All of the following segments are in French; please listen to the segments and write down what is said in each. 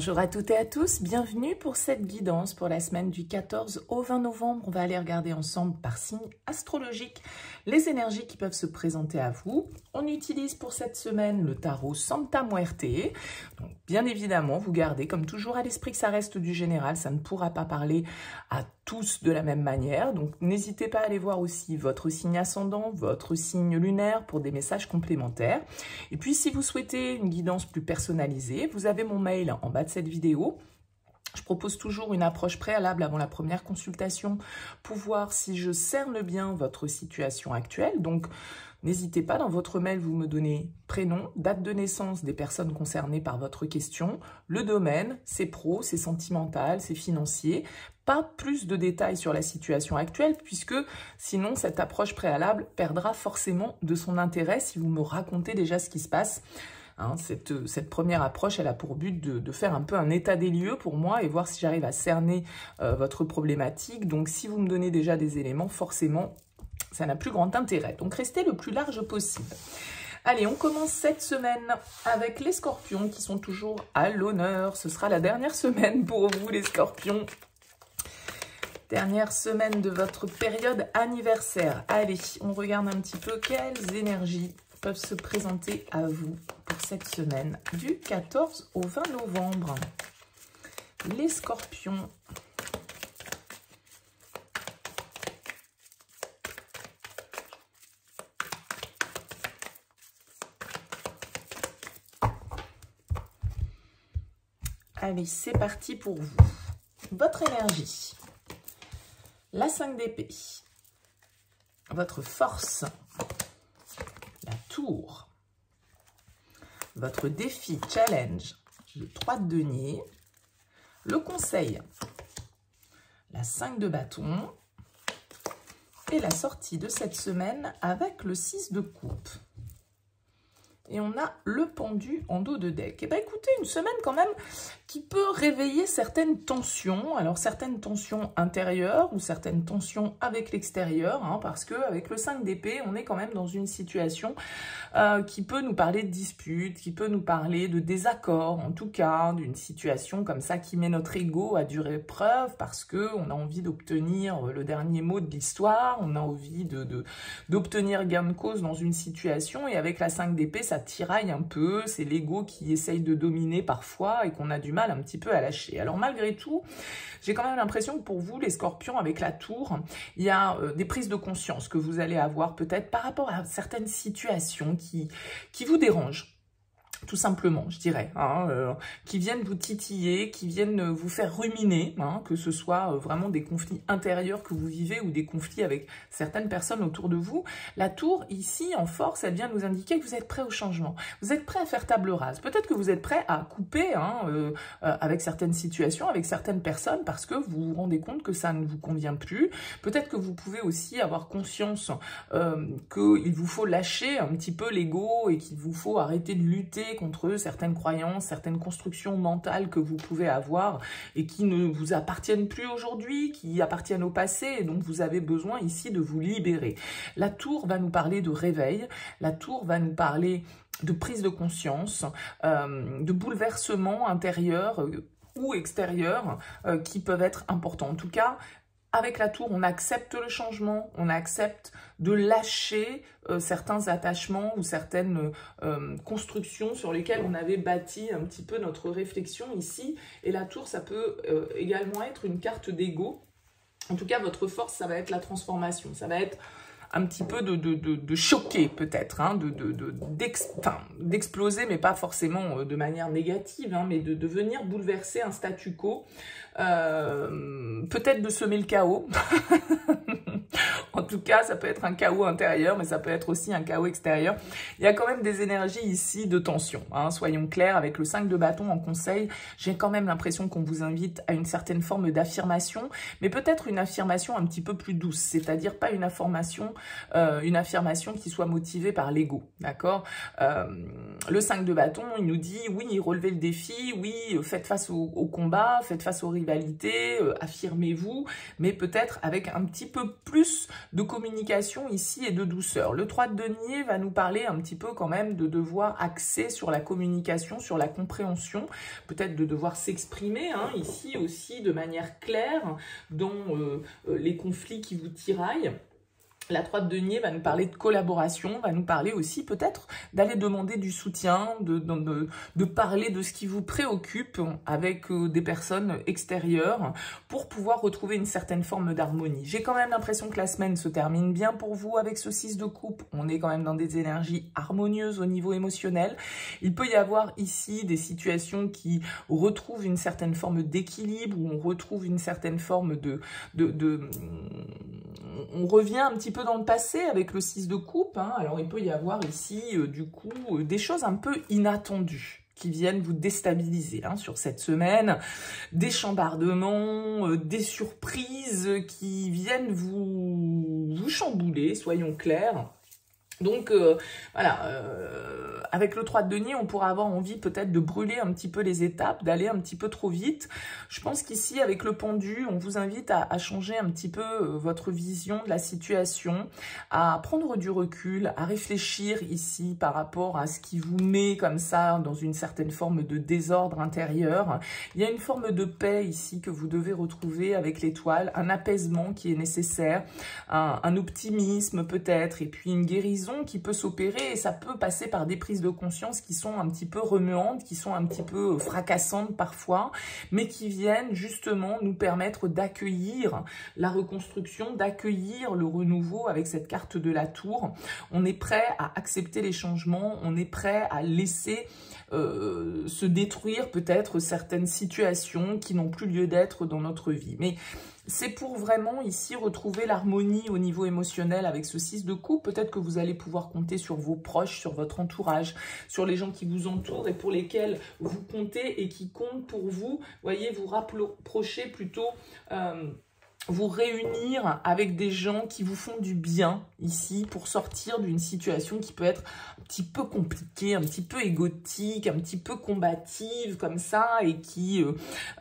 Bonjour à toutes et à tous, bienvenue pour cette guidance pour la semaine du 14 au 20 novembre. On va aller regarder ensemble par signe astrologique les énergies qui peuvent se présenter à vous. On utilise pour cette semaine le tarot Santa Muerte. Donc bien évidemment, vous gardez comme toujours à l'esprit que ça reste du général, ça ne pourra pas parler à tous de la même manière. Donc n'hésitez pas à aller voir aussi votre signe ascendant, votre signe lunaire pour des messages complémentaires. Et puis si vous souhaitez une guidance plus personnalisée, vous avez mon mail en bas de cette vidéo. Je propose toujours une approche préalable avant la première consultation pour voir si je cerne bien votre situation actuelle. Donc, n'hésitez pas, dans votre mail, vous me donnez prénom, date de naissance des personnes concernées par votre question, le domaine, c'est pro, c'est sentimental, c'est financier. Plus de détails sur la situation actuelle, puisque sinon, cette approche préalable perdra forcément de son intérêt si vous me racontez déjà ce qui se passe Hein, cette, première approche, elle a pour but de, faire un peu un état des lieux pour moi et voir si j'arrive à cerner euh, votre problématique. Donc, si vous me donnez déjà des éléments, forcément, ça n'a plus grand intérêt. Donc, restez le plus large possible. Allez, on commence cette semaine avec les scorpions qui sont toujours à l'honneur. Ce sera la dernière semaine pour vous, les scorpions. Dernière semaine de votre période anniversaire. Allez, on regarde un petit peu quelles énergies peuvent se présenter à vous pour cette semaine du 14 au 20 novembre. Les scorpions. Allez, c'est parti pour vous. Votre énergie. La 5 d'épée. Votre force votre défi challenge, le 3 de denier, le conseil, la 5 de bâton. Et la sortie de cette semaine avec le 6 de coupe et on a le pendu en dos de deck. Et eh bien écoutez, une semaine quand même qui peut réveiller certaines tensions. Alors certaines tensions intérieures ou certaines tensions avec l'extérieur, hein, parce que avec le 5 d'épée, on est quand même dans une situation euh, qui peut nous parler de dispute, qui peut nous parler de désaccord, en tout cas, d'une situation comme ça qui met notre ego à dure épreuve parce que on a envie d'obtenir le dernier mot de l'histoire, on a envie de d'obtenir gain de cause dans une situation et avec la 5 d'épée, ça tiraille un peu, c'est l'ego qui essaye de dominer parfois et qu'on a du mal un petit peu à lâcher. Alors malgré tout, j'ai quand même l'impression que pour vous, les scorpions, avec la tour, il y a euh, des prises de conscience que vous allez avoir peut-être par rapport à certaines situations qui, qui vous dérangent tout simplement, je dirais, hein, euh, qui viennent vous titiller, qui viennent vous faire ruminer, hein, que ce soit euh, vraiment des conflits intérieurs que vous vivez ou des conflits avec certaines personnes autour de vous. La tour, ici, en force, elle vient nous indiquer que vous êtes prêt au changement. Vous êtes prêt à faire table rase. Peut-être que vous êtes prêt à couper hein, euh, avec certaines situations, avec certaines personnes, parce que vous vous rendez compte que ça ne vous convient plus. Peut-être que vous pouvez aussi avoir conscience qu'il vous faut lâcher un petit peu l'ego et qu'il vous faut arrêter de lutter contre certaines croyances, certaines constructions mentales que vous pouvez avoir et qui ne vous appartiennent plus aujourd'hui, qui appartiennent au passé et donc vous avez besoin ici de vous libérer. La tour va nous parler de réveil, la tour va nous parler de prise de conscience, euh, de bouleversements intérieurs ou extérieurs euh, qui peuvent être importants. En tout cas, avec la tour, on accepte le changement, on accepte de lâcher euh, certains attachements ou certaines euh, constructions sur lesquelles on avait bâti un petit peu notre réflexion ici. Et la tour, ça peut euh, également être une carte d'ego. En tout cas, votre force, ça va être la transformation. Ça va être un petit peu de, de, choquer peut-être, hein, d'exploser, mais pas forcément de manière négative, hein, mais de, venir bouleverser un statu quo, peut-être de semer le chaos, En tout cas, ça peut être un chaos intérieur, mais ça peut être aussi un chaos extérieur. Il y a quand même des énergies ici de tension. Hein. soyons clairs, avec le 5 de bâton en conseil, j'ai quand même l'impression qu'on vous invite à une certaine forme d'affirmation, mais peut-être une affirmation un petit peu plus douce, c'est-à-dire pas une affirmation, euh, une affirmation qui soit motivée par l'ego, d'accord? Euh, Le 5 de bâton, il nous dit, oui, relevez le défi, oui, faites face au, combat, faites face aux rivalités, euh, affirmez-vous, mais peut-être avec un petit peu plus de communication ici et de douceur. Le 3 de denier va nous parler un petit peu quand même de devoir axer sur la communication, sur la compréhension, peut-être de devoir s'exprimer hein, ici aussi de manière claire dans euh, euh, les conflits qui vous tiraillent. La 3 de denier va nous parler de collaboration, va nous parler aussi peut-être d'aller demander du soutien, de, de, parler de ce qui vous préoccupe avec euh, des personnes extérieures pour pouvoir retrouver une certaine forme d'harmonie. J'ai quand même l'impression que la semaine se termine bien pour vous avec ce 6 de coupe. On est quand même dans des énergies harmonieuses au niveau émotionnel. Il peut y avoir ici des situations qui retrouvent une certaine forme d'équilibre, où on retrouve une certaine forme de, de on revient un petit peu dans le passé avec le 6 de coupe. Hein. Alors, il peut y avoir ici, euh, du coup, euh, des choses un peu inattendues qui viennent vous déstabiliser hein, sur cette semaine, des chambardements, euh, des surprises qui viennent vous, vous chambouler, soyons clairs. Donc euh, voilà, euh, avec le 3 de denier, on pourra avoir envie peut-être de brûler un petit peu les étapes, d'aller un petit peu trop vite. Je pense qu'ici, avec le pendu, on vous invite à, changer un petit peu euh, votre vision de la situation, à prendre du recul, à réfléchir ici par rapport à ce qui vous met comme ça dans une certaine forme de désordre intérieur. Il y a une forme de paix ici que vous devez retrouver avec l'étoile, un apaisement qui est nécessaire, un optimisme peut-être, et puis une guérison qui peut s'opérer et ça peut passer par des prises de conscience qui sont un petit peu remuantes, qui sont un petit peu fracassantes parfois, mais qui viennent justement nous permettre d'accueillir la reconstruction, d'accueillir le renouveau avec cette carte de la tour. On est prêt à accepter les changements, on est prêt à laisser euh, se détruire peut-être certaines situations qui n'ont plus lieu d'être dans notre vie. Mais c'est pour vraiment ici retrouver l'harmonie au niveau émotionnel avec ce 6 de coupe. Peut-être que vous allez pouvoir compter sur vos proches, sur votre entourage, sur les gens qui vous entourent et pour lesquels vous comptez et qui comptent pour vous. Voyez, vous rapprocher plutôt... Euh, vous réunir avec des gens qui vous font du bien ici pour sortir d'une situation qui peut être un petit peu compliquée, un petit peu égotique, un petit peu combative comme ça et qui, euh,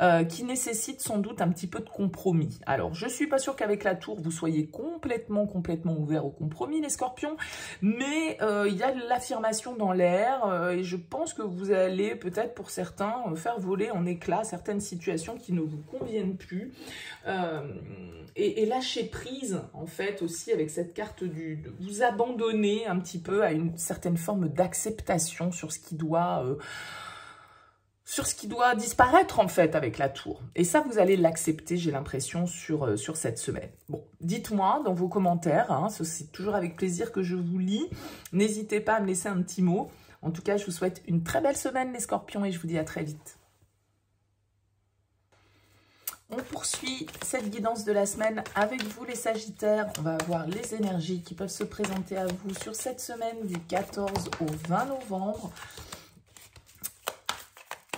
euh, qui nécessite sans doute un petit peu de compromis. Alors, je suis pas sûre qu'avec la tour, vous soyez complètement, complètement ouvert au compromis, les scorpions, mais euh, il y a de l'affirmation dans l'air et je pense que vous allez peut-être pour certains faire voler en éclats certaines situations qui ne vous conviennent plus et, lâcher prise, en fait, aussi avec cette carte du... Vous abandonner un petit peu à une certaine forme d'acceptation sur ce qui doit... Euh, sur ce qui doit disparaître en fait avec la tour. Et ça, vous allez l'accepter, j'ai l'impression, sur, euh, cette semaine. Bon, dites-moi dans vos commentaires, hein, c'est toujours avec plaisir que je vous lis. N'hésitez pas à me laisser un petit mot. En tout cas, je vous souhaite une très belle semaine les scorpions et je vous dis à très vite. On poursuit cette guidance de la semaine avec vous les Sagittaires. On va voir les énergies qui peuvent se présenter à vous sur cette semaine du 14 au 20 novembre.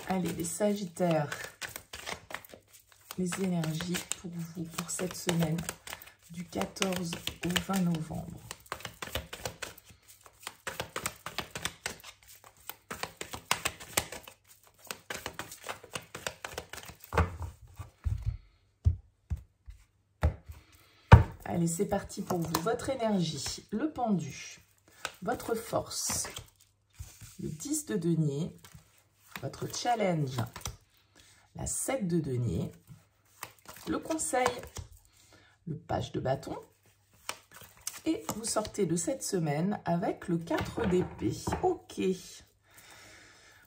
Allez, les Sagittaires, les énergies pour vous pour cette semaine du 14 au 20 novembre. Allez, c'est parti pour vous. Votre énergie, le pendu, votre force, le 10 de denier, votre challenge, la 7 de denier, le conseil, le page de bâton, et vous sortez de cette semaine avec le 4 d'épée. Ok.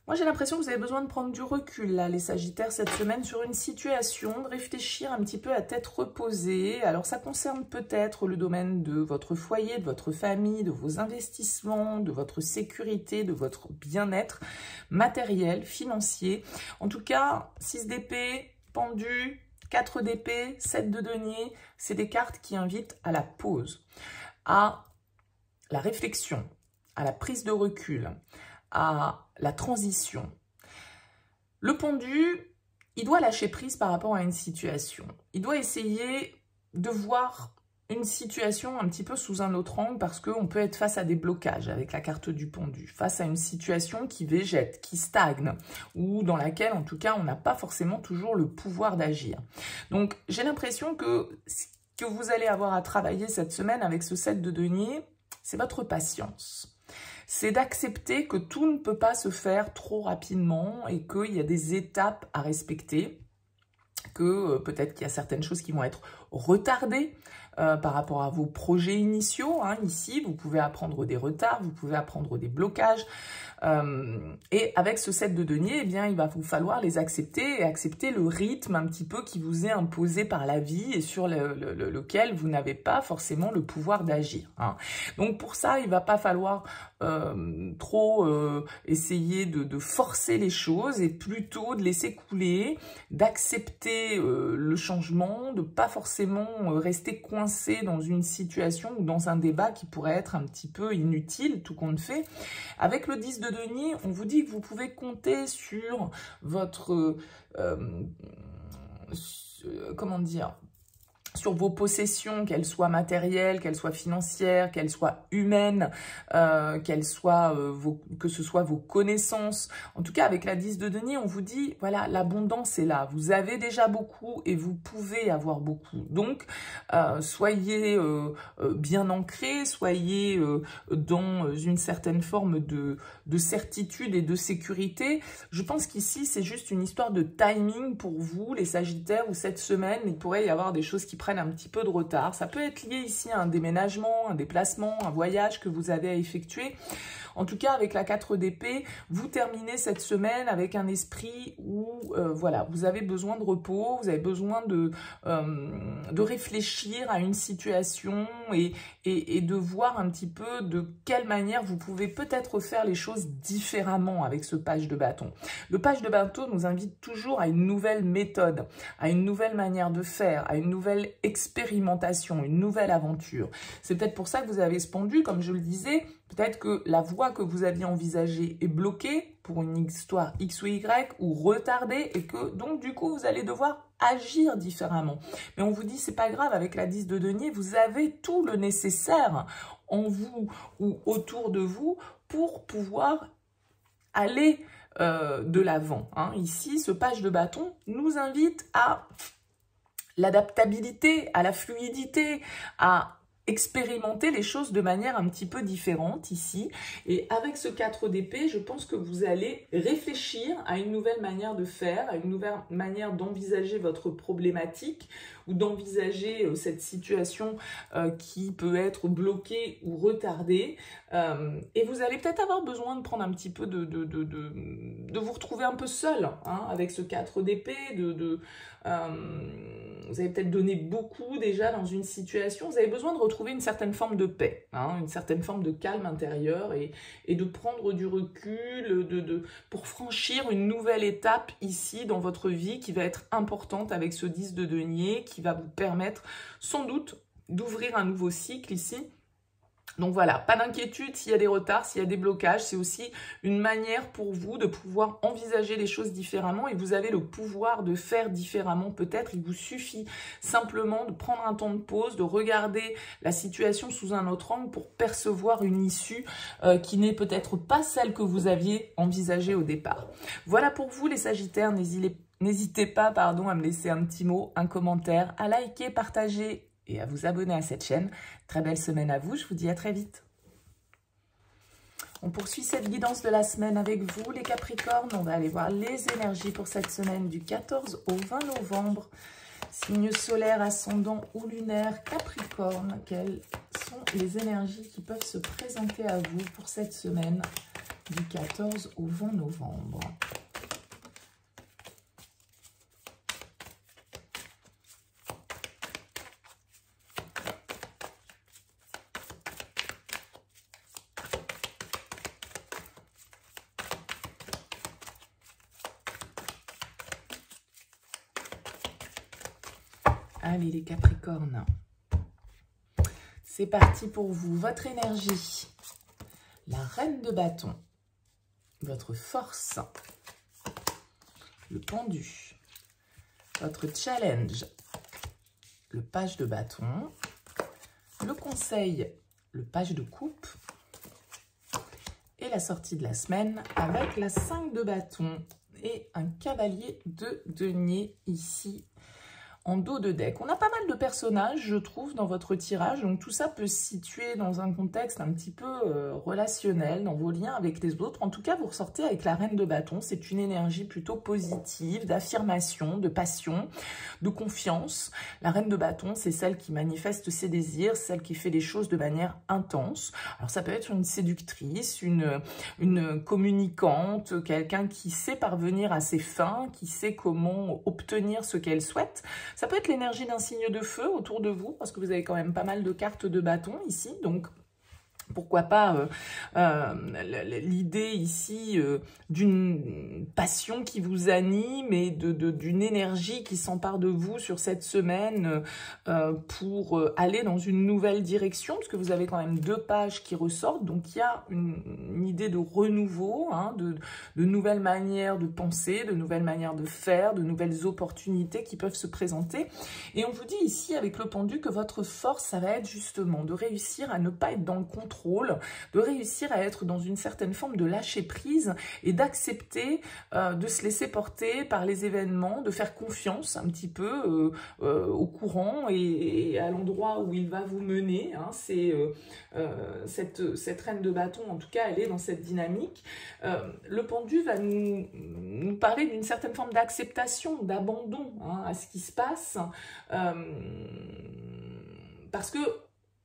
Moi, j'ai l'impression que vous avez besoin de prendre du recul, là, les Sagittaires, cette semaine, sur une situation, de réfléchir un petit peu à tête reposée. Alors, ça concerne peut-être le domaine de votre foyer, de votre famille, de vos investissements, de votre sécurité, de votre bien-être matériel, financier. En tout cas, 6 d'épée, pendu, 4 d'épée, 7 de denier, c'est des cartes qui invitent à la pause, à la réflexion, à la prise de recul, à la transition. Le pendu, il doit lâcher prise par rapport à une situation. Il doit essayer de voir une situation un petit peu sous un autre angle parce qu'on peut être face à des blocages avec la carte du pendu, face à une situation qui végète, qui stagne ou dans laquelle en tout cas on n'a pas forcément toujours le pouvoir d'agir. Donc j'ai l'impression que que vous allez avoir à travailler cette semaine avec ce set de denier, c'est votre patience. C'est d'accepter que tout ne peut pas se faire trop rapidement et qu'il y a des étapes à respecter, que euh, peut-être qu'il y a certaines choses qui vont être retardées, euh, par rapport à vos projets initiaux. Hein, ici, vous pouvez apprendre des retards, vous pouvez apprendre des blocages. Euh, et avec ce set de deniers, eh bien, il va vous falloir les accepter et accepter le rythme un petit peu qui vous est imposé par la vie et sur lequel vous n'avez pas forcément le pouvoir d'agir. Hein. Donc pour ça, il va pas falloir euh, trop essayer de, de, forcer les choses et plutôt de laisser couler, d'accepter le changement, de pas forcément rester coincé dans une situation ou dans un débat qui pourrait être un petit peu inutile, tout compte fait. Avec le 10 de denier, on vous dit que vous pouvez compter sur votre... Euh, comment dire sur vos possessions, qu'elles soient matérielles, qu'elles soient financières, qu'elles soient humaines, euh, euh, vos, que ce soit vos connaissances. En tout cas, avec la 10 de denier, on vous dit, voilà, l'abondance est là. Vous avez déjà beaucoup et vous pouvez avoir beaucoup. Donc, euh, soyez bien ancrés, soyez dans une certaine forme de, de certitude et de sécurité. Je pense qu'ici, c'est juste une histoire de timing pour vous, les Sagittaires, ou cette semaine, il pourrait y avoir des choses qui un petit peu de retard. Ça peut être lié ici à un déménagement, un déplacement, un voyage que vous avez à effectuer. En tout cas, avec la 4 d'épée, vous terminez cette semaine avec un esprit où, euh, voilà, vous avez besoin de repos, vous avez besoin de, euh, réfléchir à une situation et, et, de voir un petit peu de quelle manière vous pouvez peut-être faire les choses différemment avec ce page de bâton. Le page de bâton nous invite toujours à une nouvelle méthode, à une nouvelle manière de faire, à une nouvelle expérimentation, une nouvelle aventure. C'est peut-être pour ça que vous avez ce pendu, comme je le disais, peut-être que la voie que vous aviez envisagée est bloquée pour une histoire X ou Y ou retardée et que donc du coup vous allez devoir agir différemment. Mais on vous dit c'est pas grave avec la 10 de denier, vous avez tout le nécessaire en vous ou autour de vous pour pouvoir aller euh, de l'avant. Hein. Ici, ce page de bâton nous invite à l'adaptabilité, à la fluidité, à expérimenter les choses de manière un petit peu différente ici. Et avec ce 4 d'épée, je pense que vous allez réfléchir à une nouvelle manière de faire, à une nouvelle manière d'envisager votre problématique ou d'envisager euh, cette situation euh, qui peut être bloquée ou retardée. Euh, et vous allez peut-être avoir besoin de prendre un petit peu de, de, de, de, vous retrouver un peu seul hein, avec ce 4 d'épée, de, vous avez peut-être donné beaucoup déjà dans une situation, vous avez besoin de retrouver une certaine forme de paix, hein, une certaine forme de calme intérieur et, de prendre du recul de, pour franchir une nouvelle étape ici dans votre vie qui va être importante avec ce 10 de denier qui va vous permettre sans doute d'ouvrir un nouveau cycle ici donc voilà, pas d'inquiétude s'il y a des retards, s'il y a des blocages. C'est aussi une manière pour vous de pouvoir envisager les choses différemment et vous avez le pouvoir de faire différemment peut-être. Il vous suffit simplement de prendre un temps de pause, de regarder la situation sous un autre angle pour percevoir une issue euh, qui n'est peut-être pas celle que vous aviez envisagée au départ. Voilà pour vous les Sagittaires, n'hésitez pas pardon, à me laisser un petit mot, un commentaire, à liker, partager et à vous abonner à cette chaîne. Très belle semaine à vous, je vous dis à très vite. On poursuit cette guidance de la semaine avec vous, les Capricornes. On va aller voir les énergies pour cette semaine du 14 au 20 novembre. Signe solaire, ascendant ou lunaire, Capricorne. Quelles sont les énergies qui peuvent se présenter à vous pour cette semaine du 14 au 20 novembre? Les Capricornes, c'est parti pour vous. Votre énergie, la reine de bâton, votre force, le pendu, votre challenge, le page de bâton, le conseil, le page de coupe. Et la sortie de la semaine avec la 5 de bâton et un cavalier de denier ici en dos de deck. On a pas mal de personnages, je trouve, dans votre tirage. Donc tout ça peut se situer dans un contexte un petit peu euh, relationnel, dans vos liens avec les autres. En tout cas, vous ressortez avec la reine de bâton. C'est une énergie plutôt positive, d'affirmation, de passion, de confiance. La reine de bâton, c'est celle qui manifeste ses désirs, celle qui fait les choses de manière intense. Alors ça peut être une séductrice, une, une communicante, quelqu'un qui sait parvenir à ses fins, qui sait comment obtenir ce qu'elle souhaite. Ça peut être l'énergie d'un signe de feu autour de vous, parce que vous avez quand même pas mal de cartes de bâton ici, donc pourquoi pas euh, euh, l'idée ici euh, d'une passion qui vous anime et d'une énergie qui s'empare de vous sur cette semaine pour aller dans une nouvelle direction, parce que vous avez quand même deux pages qui ressortent, donc il y a une, idée de renouveau, hein, de, de nouvelles manières de penser, de nouvelles manières de faire, de nouvelles opportunités qui peuvent se présenter. Et on vous dit ici avec le pendu que votre force, ça va être justement de réussir à ne pas être dans le contrôle de réussir à être dans une certaine forme de lâcher prise et d'accepter euh, de se laisser porter par les événements, de faire confiance un petit peu euh, euh, au courant et, à l'endroit où il va vous mener. Hein. C'est cette, cette reine de bâton, en tout cas, elle est dans cette dynamique. le pendu va nous, parler d'une certaine forme d'acceptation, d'abandon hein, à ce qui se passe. parce que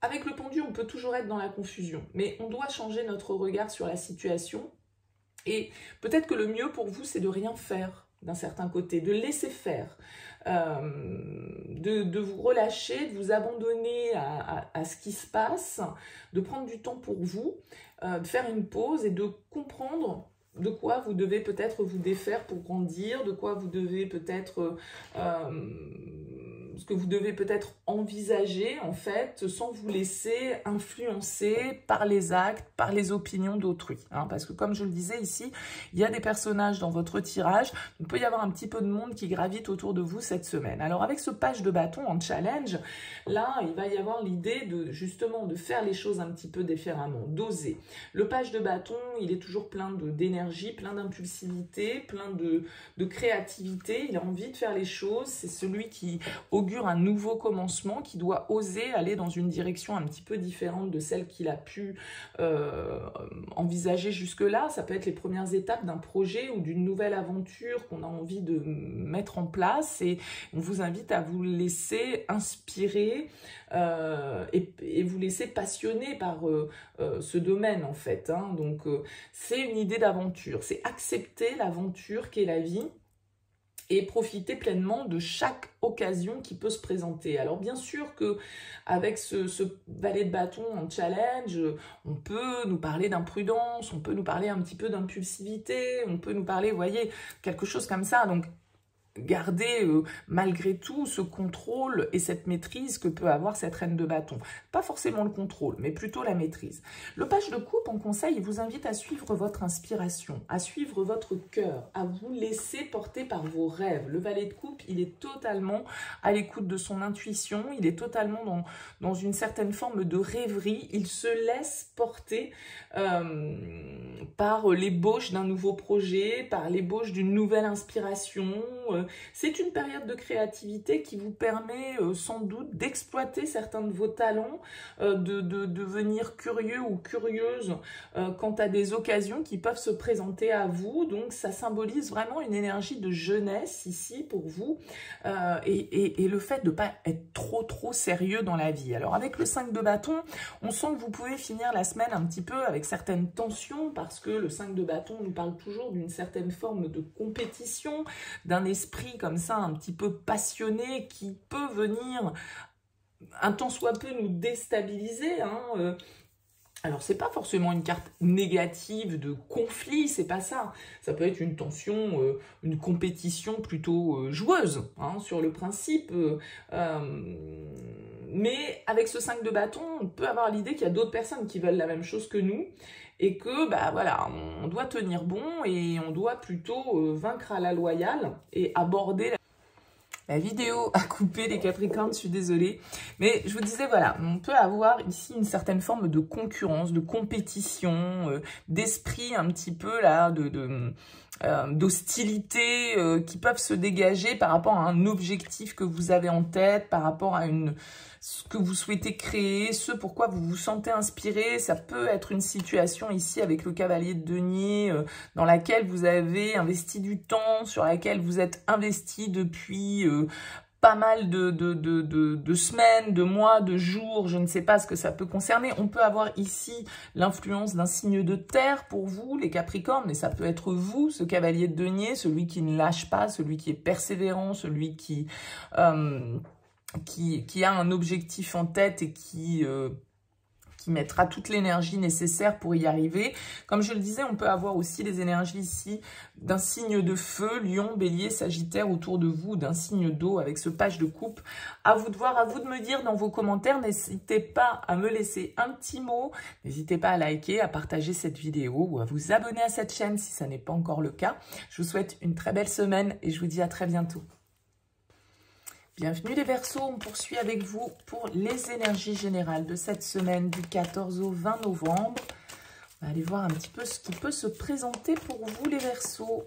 avec le pendu, on peut toujours être dans la confusion, mais on doit changer notre regard sur la situation. Et peut-être que le mieux pour vous, c'est de rien faire d'un certain côté, de laisser faire, euh, de, vous relâcher, de vous abandonner à, ce qui se passe, de prendre du temps pour vous, euh, de faire une pause et de comprendre de quoi vous devez peut-être vous défaire pour grandir, de quoi vous devez peut-être euh, ce que vous devez peut-être envisager en fait sans vous laisser influencer par les actes, par les opinions d'autrui. Hein, parce que comme je le disais ici, il y a des personnages dans votre tirage, il peut y avoir un petit peu de monde qui gravite autour de vous cette semaine. Alors avec ce page de bâton en challenge, là il va y avoir l'idée de justement de faire les choses un petit peu différemment, d'oser. Le page de bâton, il est toujours plein d'énergie, plein d'impulsivité, plein de, créativité, il a envie de faire les choses, c'est celui qui augure un nouveau commencement, qui doit oser aller dans une direction un petit peu différente de celle qu'il a pu euh, envisager jusque-là. Ça peut être les premières étapes d'un projet ou d'une nouvelle aventure qu'on a envie de mettre en place et on vous invite à vous laisser inspirer euh, et, vous laisser passionner par euh, ce domaine en fait. Hein. Donc c'est une idée d'aventure, c'est accepter l'aventure qu'est la vie et profiter pleinement de chaque occasion qui peut se présenter. Alors bien sûr que avec ce, ce valet de bâton en challenge, on peut nous parler d'imprudence, on peut nous parler un petit peu d'impulsivité, on peut nous parler, vous voyez, quelque chose comme ça. Donc garder euh, malgré tout ce contrôle et cette maîtrise que peut avoir cette reine de bâton. Pas forcément le contrôle, mais plutôt la maîtrise. Le page de coupe, en conseil, il vous invite à suivre votre inspiration, à suivre votre cœur, à vous laisser porter par vos rêves. Le valet de coupe, il est totalement à l'écoute de son intuition, il est totalement dans, dans une certaine forme de rêverie, il se laisse porter euh, par l'ébauche d'un nouveau projet, par l'ébauche d'une nouvelle inspiration, euh, c'est une période de créativité qui vous permet euh, sans doute d'exploiter certains de vos talents, de, devenir curieux ou curieuse quant à des occasions qui peuvent se présenter à vous. Donc ça symbolise vraiment une énergie de jeunesse ici pour vous et, le fait de ne pas être trop trop sérieux dans la vie. Alors avec le 5 de bâton, on sent que vous pouvez finir la semaine un petit peu avec certaines tensions parce que le 5 de bâton nous parle toujours d'une certaine forme de compétition, d'un esprit comme ça, un petit peu passionné, qui peut venir un temps soit peu nous déstabiliser. Hein, euh. Alors, c'est pas forcément une carte négative de conflit, c'est pas ça. Ça peut être une tension, euh, une compétition plutôt euh, joueuse, hein, sur le principe. Mais avec ce 5 de bâton, on peut avoir l'idée qu'il y a d'autres personnes qui veulent la même chose que nous et que bah voilà, on doit tenir bon et on doit plutôt euh, vaincre à la loyale et aborder La vidéo a coupé les Capricornes, je suis désolée. Mais je vous disais, voilà, on peut avoir ici une certaine forme de concurrence, de compétition, euh, d'esprit un petit peu là, de... euh, d'hostilité qui peuvent se dégager par rapport à un objectif que vous avez en tête, par rapport à une ce que vous souhaitez créer, ce pourquoi vous vous sentez inspiré. Ça peut être une situation ici avec le cavalier de denier euh, dans laquelle vous avez investi du temps, sur laquelle vous êtes investi depuis pas mal de, semaines, de mois, de jours, je ne sais pas ce que ça peut concerner. On peut avoir ici l'influence d'un signe de terre pour vous, les Capricornes, mais ça peut être vous, ce cavalier de denier, celui qui ne lâche pas, celui qui est persévérant, celui qui, euh, qui, a un objectif en tête et qui... Euh, qui mettra toute l'énergie nécessaire pour y arriver. Comme je le disais, on peut avoir aussi les énergies ici d'un signe de feu, lion, bélier, sagittaire autour de vous, d'un signe d'eau avec ce page de coupe. À vous de voir, à vous de me dire dans vos commentaires. N'hésitez pas à me laisser un petit mot. N'hésitez pas à liker, à partager cette vidéo ou à vous abonner à cette chaîne si ça n'est pas encore le cas. Je vous souhaite une très belle semaine et je vous dis à très bientôt. Bienvenue les Verseaux, on poursuit avec vous pour les énergies générales de cette semaine du 14 au 20 novembre. On va aller voir un petit peu ce qui peut se présenter pour vous les Verseaux.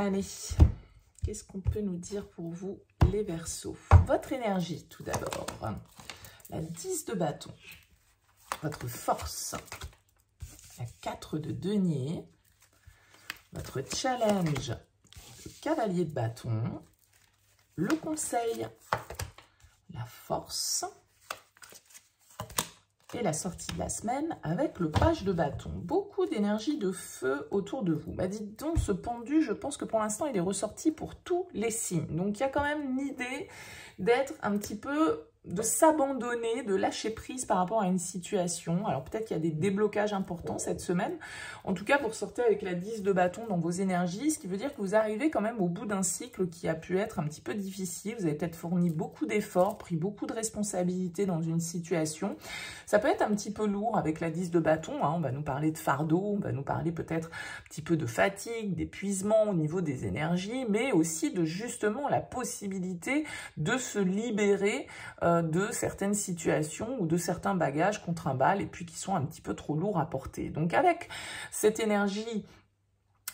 Allez, qu'est-ce qu'on peut nous dire pour vous, les Verseaux Votre énergie, tout d'abord. La 10 de bâton. Votre force. La 4 de denier. Votre challenge. Le cavalier de bâton. Le conseil. La force la sortie de la semaine avec le page de bâton. Beaucoup d'énergie de feu autour de vous. Bah dites donc, ce pendu, je pense que pour l'instant, il est ressorti pour tous les signes. Donc, il y a quand même l'idée d'être un petit peu de s'abandonner, de lâcher prise par rapport à une situation. Alors peut-être qu'il y a des déblocages importants cette semaine. En tout cas, vous ressortez avec la 10 de bâton dans vos énergies, ce qui veut dire que vous arrivez quand même au bout d'un cycle qui a pu être un petit peu difficile. Vous avez peut-être fourni beaucoup d'efforts, pris beaucoup de responsabilités dans une situation. Ça peut être un petit peu lourd avec la 10 de bâton. Hein. On va nous parler de fardeau, on va nous parler peut-être un petit peu de fatigue, d'épuisement au niveau des énergies, mais aussi de justement la possibilité de se libérer euh, de certaines situations ou de certains bagages contre un bal et puis qui sont un petit peu trop lourds à porter. Donc avec cette énergie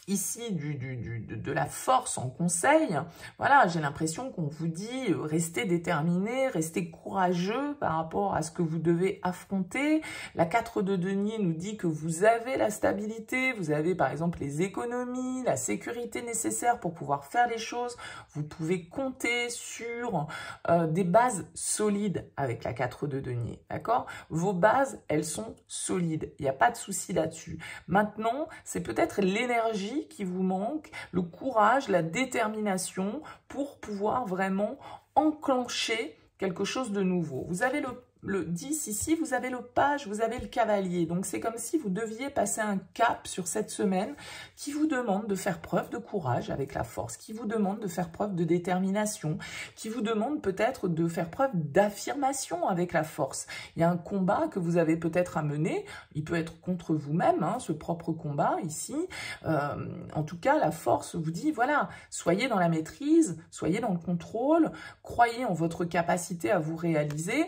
ici du, de, la force en conseil, voilà, j'ai l'impression qu'on vous dit euh, restez déterminé, restez courageux par rapport à ce que vous devez affronter. La 4 de denier nous dit que vous avez la stabilité, vous avez par exemple les économies, la sécurité nécessaire pour pouvoir faire les choses. Vous pouvez compter sur euh, des bases solides avec la 4 de denier, d'accord? Vos bases, elles sont solides, il n'y a pas de souci là-dessus. Maintenant, c'est peut-être l'énergie qui vous manque, le courage, la détermination pour pouvoir vraiment enclencher quelque chose de nouveau. Vous avez le le 10 ici, vous avez le page, vous avez le cavalier. Donc c'est comme si vous deviez passer un cap sur cette semaine qui vous demande de faire preuve de courage avec la force, qui vous demande de faire preuve de détermination, qui vous demande peut-être de faire preuve d'affirmation avec la force. Il y a un combat que vous avez peut-être à mener, il peut être contre vous-même, hein, ce propre combat ici. Euh, en tout cas, la force vous dit, voilà, soyez dans la maîtrise, soyez dans le contrôle, croyez en votre capacité à vous réaliser.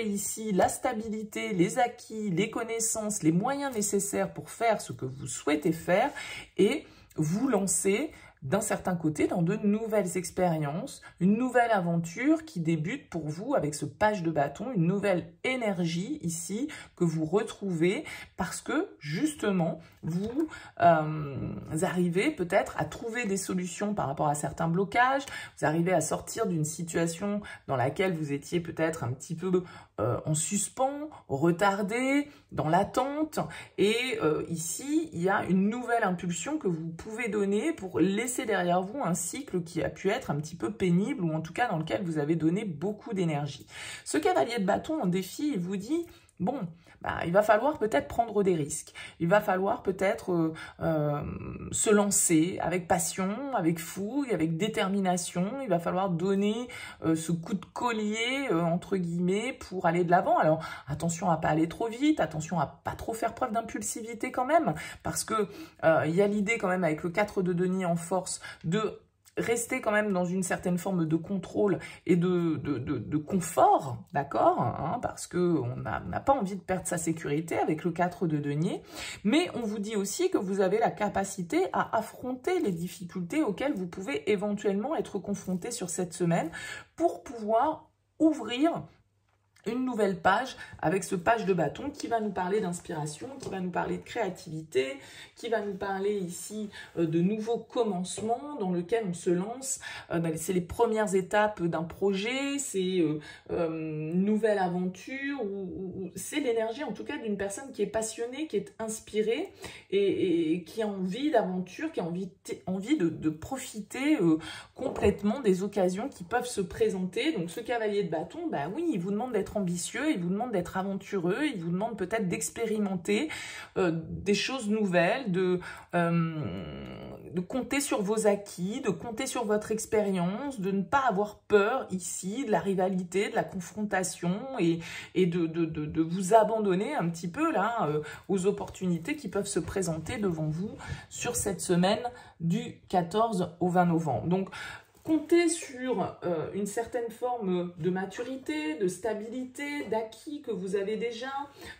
Ici la stabilité, les acquis, les connaissances, les moyens nécessaires pour faire ce que vous souhaitez faire et vous lancer d'un certain côté dans de nouvelles expériences, une nouvelle aventure qui débute pour vous avec ce page de bâton, une nouvelle énergie ici que vous retrouvez parce que justement vous euh, arrivez peut-être à trouver des solutions par rapport à certains blocages, vous arrivez à sortir d'une situation dans laquelle vous étiez peut-être un petit peu euh, en suspens, retardé, dans l'attente et euh, ici il y a une nouvelle impulsion que vous pouvez donner pour laisser derrière vous un cycle qui a pu être un petit peu pénible ou en tout cas dans lequel vous avez donné beaucoup d'énergie. Ce cavalier de bâton en défi, vous dit, bon, bah, il va falloir peut-être prendre des risques. Il va falloir peut-être euh, euh, se lancer avec passion, avec fougue, avec détermination. Il va falloir donner euh, ce coup de collier, entre guillemets, pour aller de l'avant. Alors, attention à pas aller trop vite, attention à pas trop faire preuve d'impulsivité quand même, parce que il y a l'idée quand même avec le 4 de Denis en force de rester quand même dans une certaine forme de contrôle et de, confort, d'accord hein, Parce qu'on n'a pas envie de perdre sa sécurité avec le 4 de denier. Mais on vous dit aussi que vous avez la capacité à affronter les difficultés auxquelles vous pouvez éventuellement être confronté sur cette semaine pour pouvoir ouvrir une nouvelle page avec ce page de bâton qui va nous parler d'inspiration, qui va nous parler de créativité, qui va nous parler ici euh, de nouveaux commencements dans lequel on se lance. Euh, c'est les premières étapes d'un projet, c'est euh, une nouvelle aventure, ou, c'est l'énergie en tout cas d'une personne qui est passionnée, qui est inspirée et, qui a envie d'aventure, qui a envie, envie de profiter complètement des occasions qui peuvent se présenter. Donc ce cavalier de bâton, bah oui, il vous demande d'être ambitieux, il vous demande d'être aventureux, il vous demande peut-être d'expérimenter euh, des choses nouvelles, de, euh, de compter sur vos acquis, de compter sur votre expérience, de ne pas avoir peur ici de la rivalité, de la confrontation et, de, de, vous abandonner un petit peu là euh, aux opportunités qui peuvent se présenter devant vous sur cette semaine du 14 au 20 novembre. Donc, comptez sur euh, une certaine forme de maturité, de stabilité, d'acquis que vous avez déjà,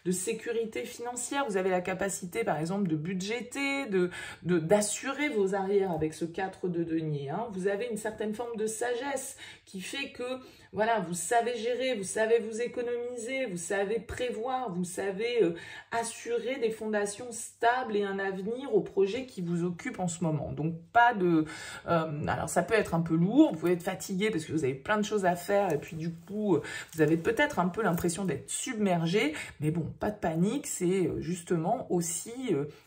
de sécurité financière. Vous avez la capacité, par exemple, de budgéter, de d'assurer vos arrières avec ce 4 de denier. Hein. Vous avez une certaine forme de sagesse qui fait que voilà, vous savez gérer, vous savez vous économiser, vous savez prévoir, vous savez euh, assurer des fondations stables et un avenir au projet qui vous occupe en ce moment. Donc pas de... Euh, alors ça peut être un peu lourd, vous pouvez être fatigué parce que vous avez plein de choses à faire et puis du coup, vous avez peut-être un peu l'impression d'être submergé, mais bon, pas de panique, c'est euh, justement aussi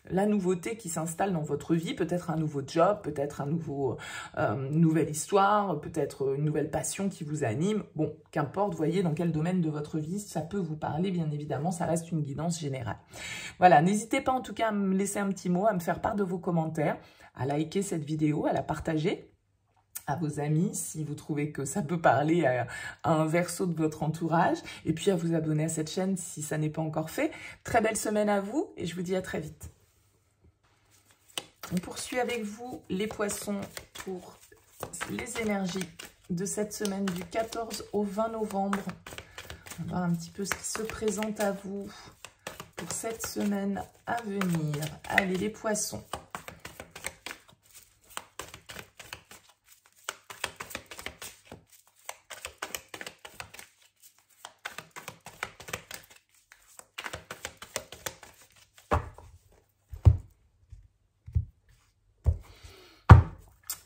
la nouveauté qui s'installe dans votre vie, peut-être un nouveau job, peut-être un nouveau, nouvelle histoire, peut-être une nouvelle passion qui vous anime, Bon, qu'importe, voyez dans quel domaine de votre vie ça peut vous parler, bien évidemment, ça reste une guidance générale. Voilà, n'hésitez pas en tout cas à me laisser un petit mot, à me faire part de vos commentaires, à liker cette vidéo, à la partager à vos amis si vous trouvez que ça peut parler à, un verso de votre entourage et puis à vous abonner à cette chaîne si ça n'est pas encore fait. Très belle semaine à vous et je vous dis à très vite. On poursuit avec vous les poissons pour les énergies de cette semaine du 14 au 20 novembre. On va voir un petit peu ce qui se présente à vous pour cette semaine à venir. Allez les poissons.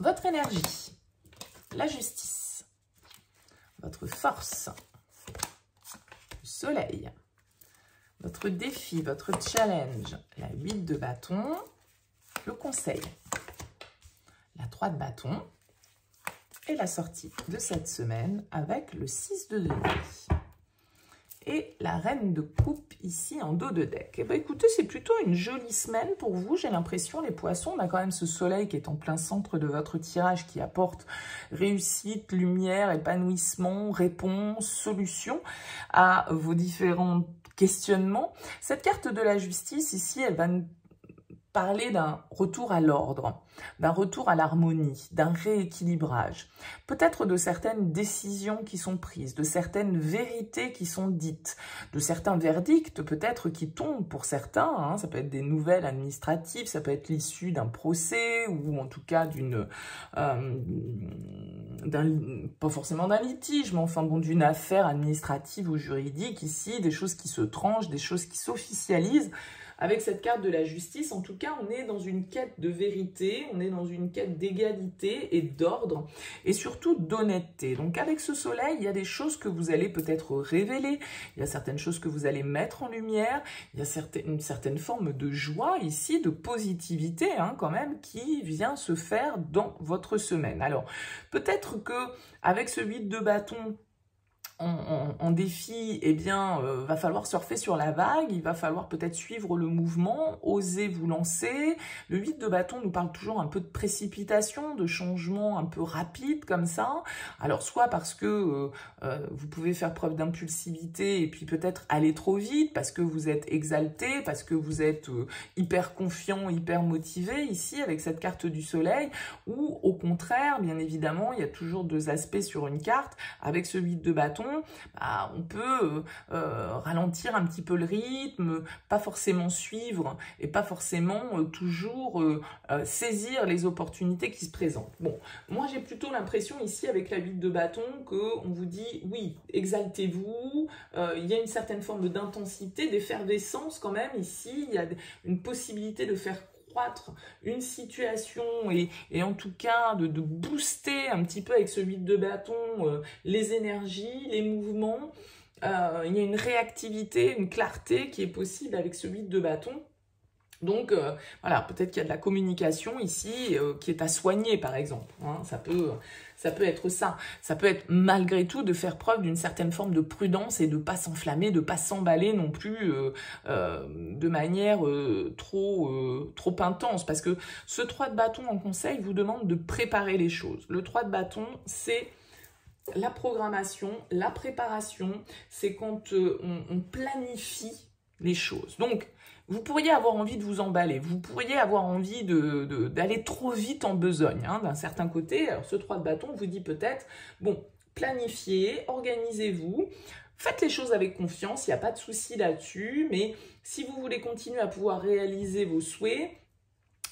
Votre énergie la justice, votre force, le soleil, votre défi, votre challenge, la 8 de bâton, le conseil, la 3 de bâton. Et la sortie de cette semaine avec le 6 de denier et la reine de coupe ici en dos de deck. Et eh ben, écoutez, c'est plutôt une jolie semaine pour vous, j'ai l'impression, les poissons. On a quand même ce soleil qui est en plein centre de votre tirage qui apporte réussite, lumière, épanouissement, réponse, solution à vos différents questionnements. Cette carte de la justice ici, elle va nous parler d'un retour à l'ordre, d'un retour à l'harmonie, d'un rééquilibrage, peut-être de certaines décisions qui sont prises, de certaines vérités qui sont dites, de certains verdicts peut-être qui tombent pour certains, hein. ça peut être des nouvelles administratives, ça peut être l'issue d'un procès ou en tout cas d'une, euh, pas forcément d'un litige, mais enfin bon, d'une affaire administrative ou juridique ici, des choses qui se tranchent, des choses qui s'officialisent, avec cette carte de la justice, en tout cas, on est dans une quête de vérité, on est dans une quête d'égalité et d'ordre, et surtout d'honnêteté. Donc avec ce soleil, il y a des choses que vous allez peut-être révéler, il y a certaines choses que vous allez mettre en lumière, il y a une certaine forme de joie ici, de positivité hein, quand même, qui vient se faire dans votre semaine. Alors, peut-être que avec ce 8 de bâton, en, défi, eh bien, euh, va falloir surfer sur la vague, il va falloir peut-être suivre le mouvement, oser vous lancer. Le 8 de bâton nous parle toujours un peu de précipitation, de changement un peu rapide comme ça. Alors, soit parce que euh, euh, vous pouvez faire preuve d'impulsivité et puis peut-être aller trop vite, parce que vous êtes exalté, parce que vous êtes hyper confiant, hyper motivé ici avec cette carte du soleil, ou au contraire, bien évidemment, il y a toujours deux aspects sur une carte. Avec ce 8 de bâton, bah, on peut euh, euh, ralentir un petit peu le rythme, pas forcément suivre et pas forcément euh, toujours saisir les opportunités qui se présentent. Bon, moi j'ai plutôt l'impression ici avec la 8 de bâton qu'on vous dit oui, exaltez-vous, il y a une certaine forme d'intensité, d'effervescence quand même ici, il y a une possibilité de faire une situation et, en tout cas de, booster un petit peu avec ce 8 de bâton euh, les énergies, les mouvements. Euh, il y a une réactivité, une clarté qui est possible avec ce 8 de bâton. Donc euh, voilà, peut-être qu'il y a de la communication ici qui est à soigner par exemple. Hein. ça peut être ça. Ça peut être malgré tout de faire preuve d'une certaine forme de prudence et de pas s'enflammer, de pas s'emballer non plus euh, euh, de manière euh, trop, trop intense. Parce que ce 3 de bâton en conseil vous demande de préparer les choses. Le 3 de bâton, c'est la programmation, la préparation, c'est quand on, on planifie les choses. Donc, vous pourriez avoir envie de vous emballer, vous pourriez avoir envie d'aller trop vite en besogne hein, d'un certain côté. Alors ce 3 de bâton vous dit peut-être, bon, planifiez, organisez-vous, faites les choses avec confiance, il n'y a pas de souci là-dessus, mais si vous voulez continuer à pouvoir réaliser vos souhaits,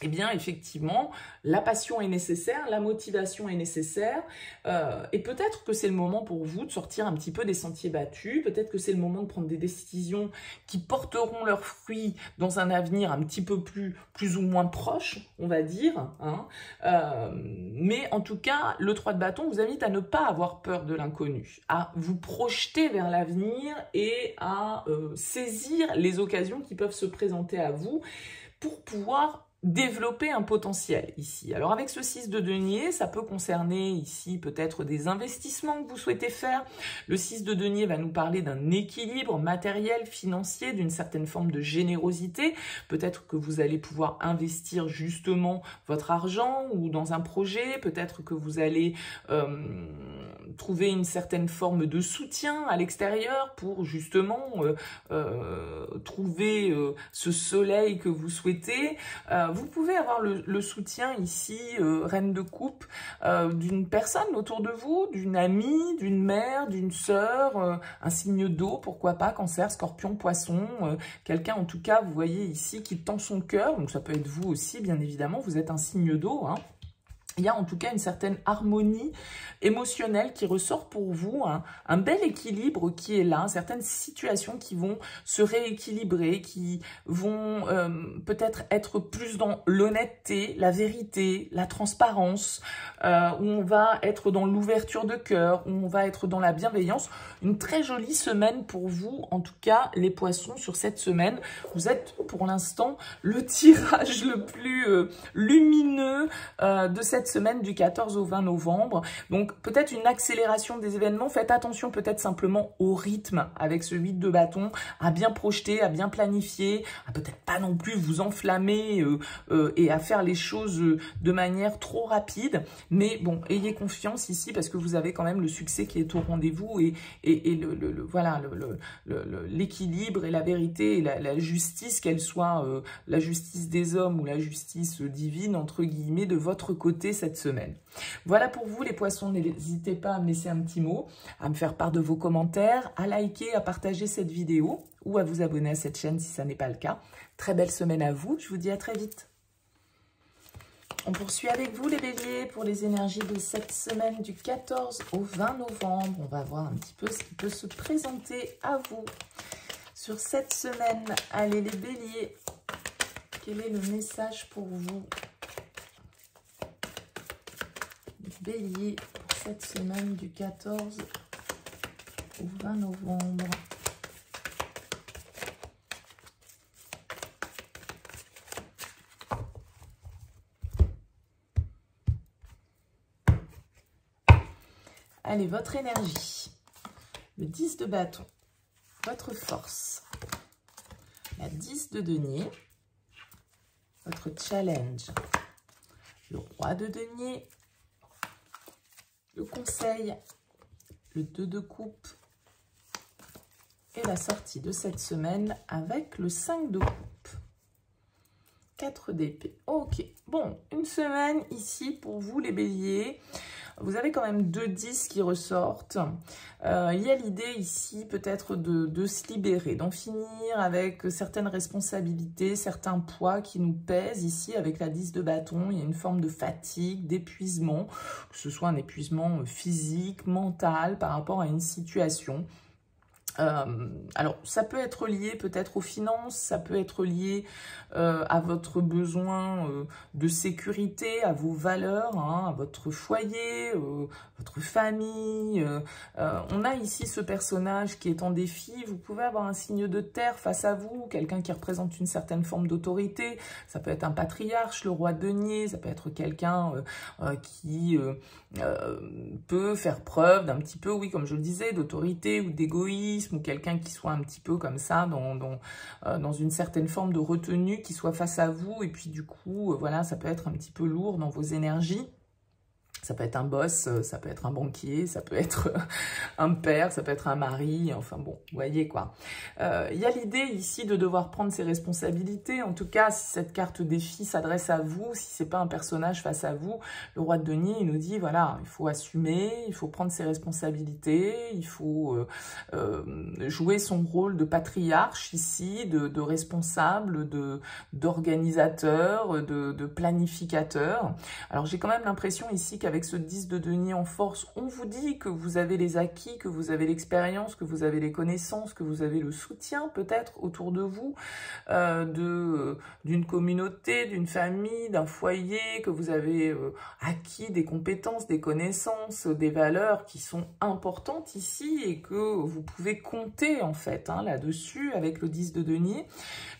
eh bien, effectivement, la passion est nécessaire, la motivation est nécessaire, euh, et peut-être que c'est le moment pour vous de sortir un petit peu des sentiers battus, peut-être que c'est le moment de prendre des décisions qui porteront leurs fruits dans un avenir un petit peu plus, ou moins proche, on va dire. Hein. Euh, mais en tout cas, le 3 de bâton vous invite à ne pas avoir peur de l'inconnu, à vous projeter vers l'avenir et à euh, saisir les occasions qui peuvent se présenter à vous pour pouvoir développer un potentiel ici. Alors avec ce 6 de denier, ça peut concerner ici peut-être des investissements que vous souhaitez faire. Le 6 de denier va nous parler d'un équilibre matériel, financier, d'une certaine forme de générosité. Peut-être que vous allez pouvoir investir justement votre argent ou dans un projet. Peut-être que vous allez euh, trouver une certaine forme de soutien à l'extérieur pour justement euh, euh, trouver ce soleil que vous souhaitez vous pouvez avoir le, soutien ici, euh, reine de coupe, euh, d'une personne autour de vous, d'une amie, d'une mère, d'une sœur, euh, un signe d'eau, pourquoi pas, cancer, scorpion, poisson, quelqu'un en tout cas, vous voyez ici, qui tend son cœur, donc ça peut être vous aussi, bien évidemment, vous êtes un signe d'eau, hein il y a en tout cas une certaine harmonie émotionnelle qui ressort pour vous, un bel équilibre qui est là, certaines situations qui vont se rééquilibrer, qui vont euh, peut-être être plus dans l'honnêteté, la vérité, la transparence, euh, où on va être dans l'ouverture de cœur, où on va être dans la bienveillance. Une très jolie semaine pour vous, en tout cas les poissons sur cette semaine. Vous êtes pour l'instant le tirage le plus euh, lumineux de cette semaine du 14 au 20 novembre. Donc peut-être une accélération des événements. Faites attention peut-être simplement au rythme avec ce 8 de bâton, à bien projeter, à bien planifier, à peut-être pas non plus vous enflammer euh, euh, et à faire les choses euh, de manière trop rapide. Mais bon, ayez confiance ici parce que vous avez quand même le succès qui est au rendez-vous et, et, le, voilà l'équilibre et la vérité et la justice, qu'elle soit la justice des hommes ou la justice divine, entre guillemets, de votre côté, cette semaine. Voilà pour vous les poissons, n'hésitez pas à me laisser un petit mot, à me faire part de vos commentaires, à liker, à partager cette vidéo ou à vous abonner à cette chaîne si ça n'est pas le cas. Très belle semaine à vous, je vous dis à très vite. On poursuit avec vous les béliers pour les énergies de cette semaine du 14 au 20 novembre. On va voir un petit peu ce qui peut se présenter à vous Sur cette semaine, allez les béliers, quel est le message pour vous? Bélier pour cette semaine du 14 au 20 novembre. Allez, votre énergie. Le 10 de bâton. Votre force. La 10 de denier. Votre challenge. Le roi de denier. Le conseil. Le 2 de coupe. Et la sortie de cette semaine avec le 5 de coupe. 4 d'épée. Ok. Bon, une semaine ici pour vous les béliers. Vous avez quand même deux 10 qui ressortent. Euh, il y a l'idée ici peut-être de, se libérer, d'en finir avec certaines responsabilités, certains poids qui nous pèsent. Ici, avec la 10 de bâton, il y a une forme de fatigue, d'épuisement, que ce soit un épuisement physique, mental par rapport à une situation. Euh, alors, ça peut être lié peut-être aux finances, ça peut être lié euh, à votre besoin euh, de sécurité, à vos valeurs, hein, à votre foyer, votre famille. on a ici ce personnage qui est en défi. Vous pouvez avoir un signe de terre face à vous, quelqu'un qui représente une certaine forme d'autorité. Ça peut être un patriarche, le roi denier, ça peut être quelqu'un qui peut faire preuve d'un petit peu, oui, comme je le disais, d'autorité ou d'égoïsme ou quelqu'un qui soit un petit peu comme ça, euh, dans, une certaine forme de retenue, qui soit face à vous. Et puis du coup, euh, voilà, ça peut être un petit peu lourd dans vos énergies. Ça peut être un boss, euh, ça peut être un banquier, ça peut être euh, un père, ça peut être un mari, enfin bon, vous voyez quoi. Euh, il y a l'idée ici de devoir prendre ses responsabilités. En tout cas, si cette carte défi s'adresse à vous, si c'est pas un personnage face à vous, le roi de Denis, il nous dit, voilà, il faut assumer, il faut prendre ses responsabilités, il faut jouer son rôle de patriarche ici, de, responsable, de d'organisateur, de, de planificateur. Alors j'ai quand même l'impression ici qu'avec avec ce 10 de denier en force, on vous dit que vous avez les acquis, que vous avez l'expérience, que vous avez les connaissances, que vous avez le soutien peut-être autour de vous, euh, de d'une communauté, d'une famille, d'un foyer, que vous avez euh, acquis des compétences, des connaissances, des valeurs qui sont importantes ici et que vous pouvez compter en fait hein, là-dessus avec le 10 de denier.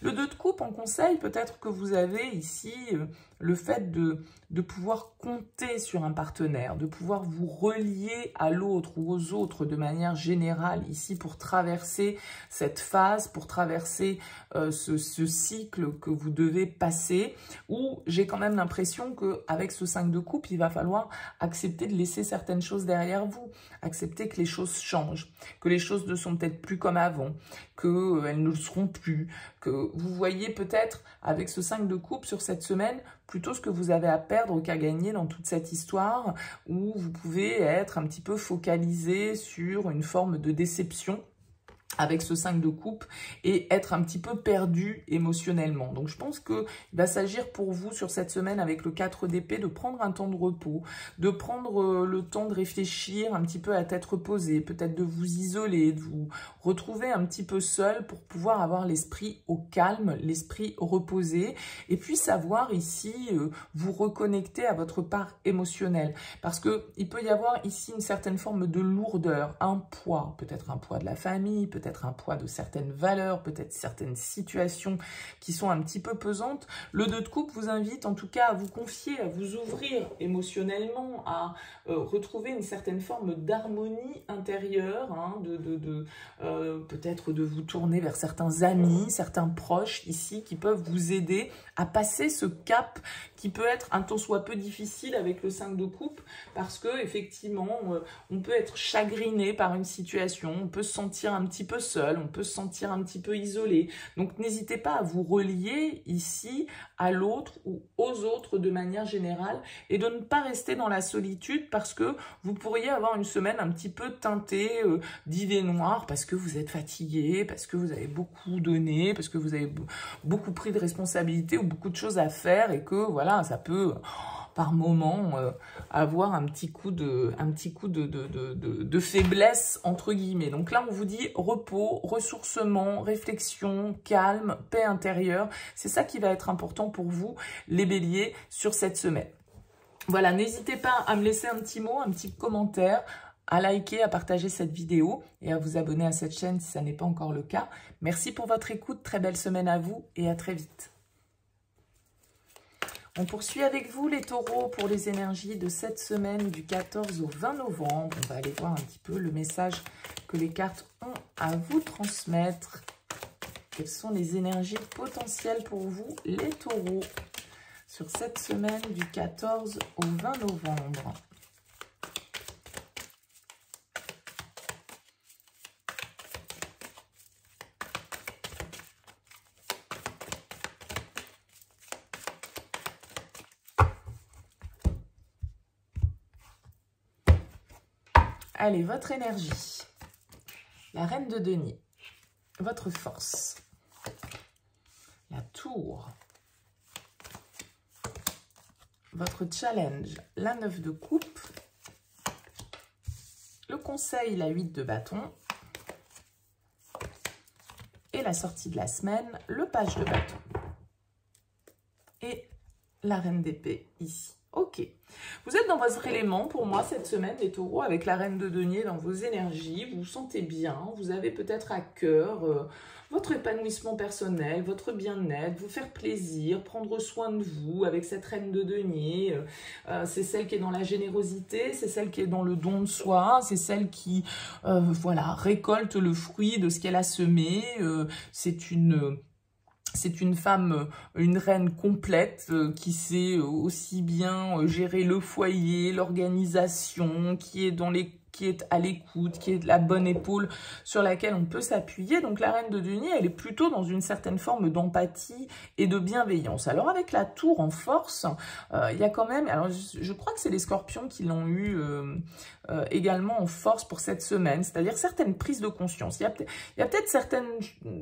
Le 2 de coupe en conseil, peut-être que vous avez ici euh, le fait de, pouvoir compter sur un partenaire, de pouvoir vous relier à l'autre ou aux autres de manière générale ici pour traverser cette phase, pour traverser euh, ce, cycle que vous devez passer, où j'ai quand même l'impression qu'avec ce 5 de coupe, il va falloir accepter de laisser certaines choses derrière vous, accepter que les choses changent, que les choses ne sont peut-être plus comme avant, qu'elles euh, ne le seront plus, que vous voyez peut-être avec ce 5 de coupe sur cette semaine, plutôt ce que vous avez à perdre qu'à gagner dans toute cette histoire où vous pouvez être un petit peu focalisé sur une forme de déception avec ce 5 de coupe et être un petit peu perdu émotionnellement. Donc je pense qu'il va s'agir pour vous sur cette semaine avec le 4 d'épée de prendre un temps de repos, de prendre euh, le temps de réfléchir un petit peu à tête reposée, peut-être de vous isoler, de vous retrouver un petit peu seul pour pouvoir avoir l'esprit au calme, l'esprit reposé et puis savoir ici euh, vous reconnecter à votre part émotionnelle parce que il peut y avoir ici une certaine forme de lourdeur, un poids, peut-être un poids de la famille, peut-être un poids de certaines valeurs, peut-être certaines situations qui sont un petit peu pesantes. Le 2 de coupe vous invite en tout cas à vous confier, à vous ouvrir émotionnellement, à euh, retrouver une certaine forme d'harmonie intérieure, hein, de, euh, peut-être de vous tourner vers certains amis, certains proches ici qui peuvent vous aider à passer ce cap qui peut être un tant soit peu difficile avec le 5 de coupe parce que effectivement euh, on peut être chagriné par une situation, on peut se sentir un petit peu seul, on peut se sentir un petit peu isolé. Donc n'hésitez pas à vous relier ici à l'autre ou aux autres de manière générale et de ne pas rester dans la solitude parce que vous pourriez avoir une semaine un petit peu teintée euh, d'idées noires parce que vous êtes fatigué, parce que vous avez beaucoup donné, parce que vous avez beaucoup pris de responsabilités beaucoup de choses à faire et que voilà, ça peut par moment euh, avoir un petit coup, de, un petit coup de, faiblesse, entre guillemets. Donc là, on vous dit repos, ressourcement, réflexion, calme, paix intérieure. C'est ça qui va être important pour vous, les béliers, sur cette semaine. Voilà, n'hésitez pas à me laisser un petit mot, un petit commentaire, à liker, à partager cette vidéo et à vous abonner à cette chaîne si ça n'est pas encore le cas. Merci pour votre écoute, très belle semaine à vous et à très vite. On poursuit avec vous les taureaux pour les énergies de cette semaine du 14 au 20 novembre. On va aller voir un petit peu le message que les cartes ont à vous transmettre. Quelles sont les énergies potentielles pour vous les taureaux sur cette semaine du 14 au 20 novembre? Allez, votre énergie? La reine de denier. Votre force. La tour. Votre challenge. La neuf de coupe. Le conseil, la 8 de bâton. Et la sortie de la semaine, le page de bâton. Et la reine d'épée ici. Vous êtes dans votre élément pour moi cette semaine, les taureaux, avec la reine de denier dans vos énergies. Vous vous sentez bien. Vous avez peut-être à cœur euh, votre épanouissement personnel, votre bien-être, vous faire plaisir, prendre soin de vous avec cette reine de denier. Euh, euh, c'est celle qui est dans la générosité, c'est celle qui est dans le don de soi, c'est celle qui voilà récolte le fruit de ce qu'elle a semé. c'est une c'est une femme, euh, une reine complète euh, qui sait euh, aussi bien gérer le foyer, l'organisation, qui est dans les qui est à l'écoute, qui est la bonne épaule sur laquelle on peut s'appuyer. Donc la reine de denier, elle est plutôt dans une certaine forme d'empathie et de bienveillance. Alors avec la tour en force, il y a quand même, alors je, crois que c'est les scorpions qui l'ont eu euh, également en force pour cette semaine, c'est-à-dire certaines prises de conscience. Il y a, peut-être certaines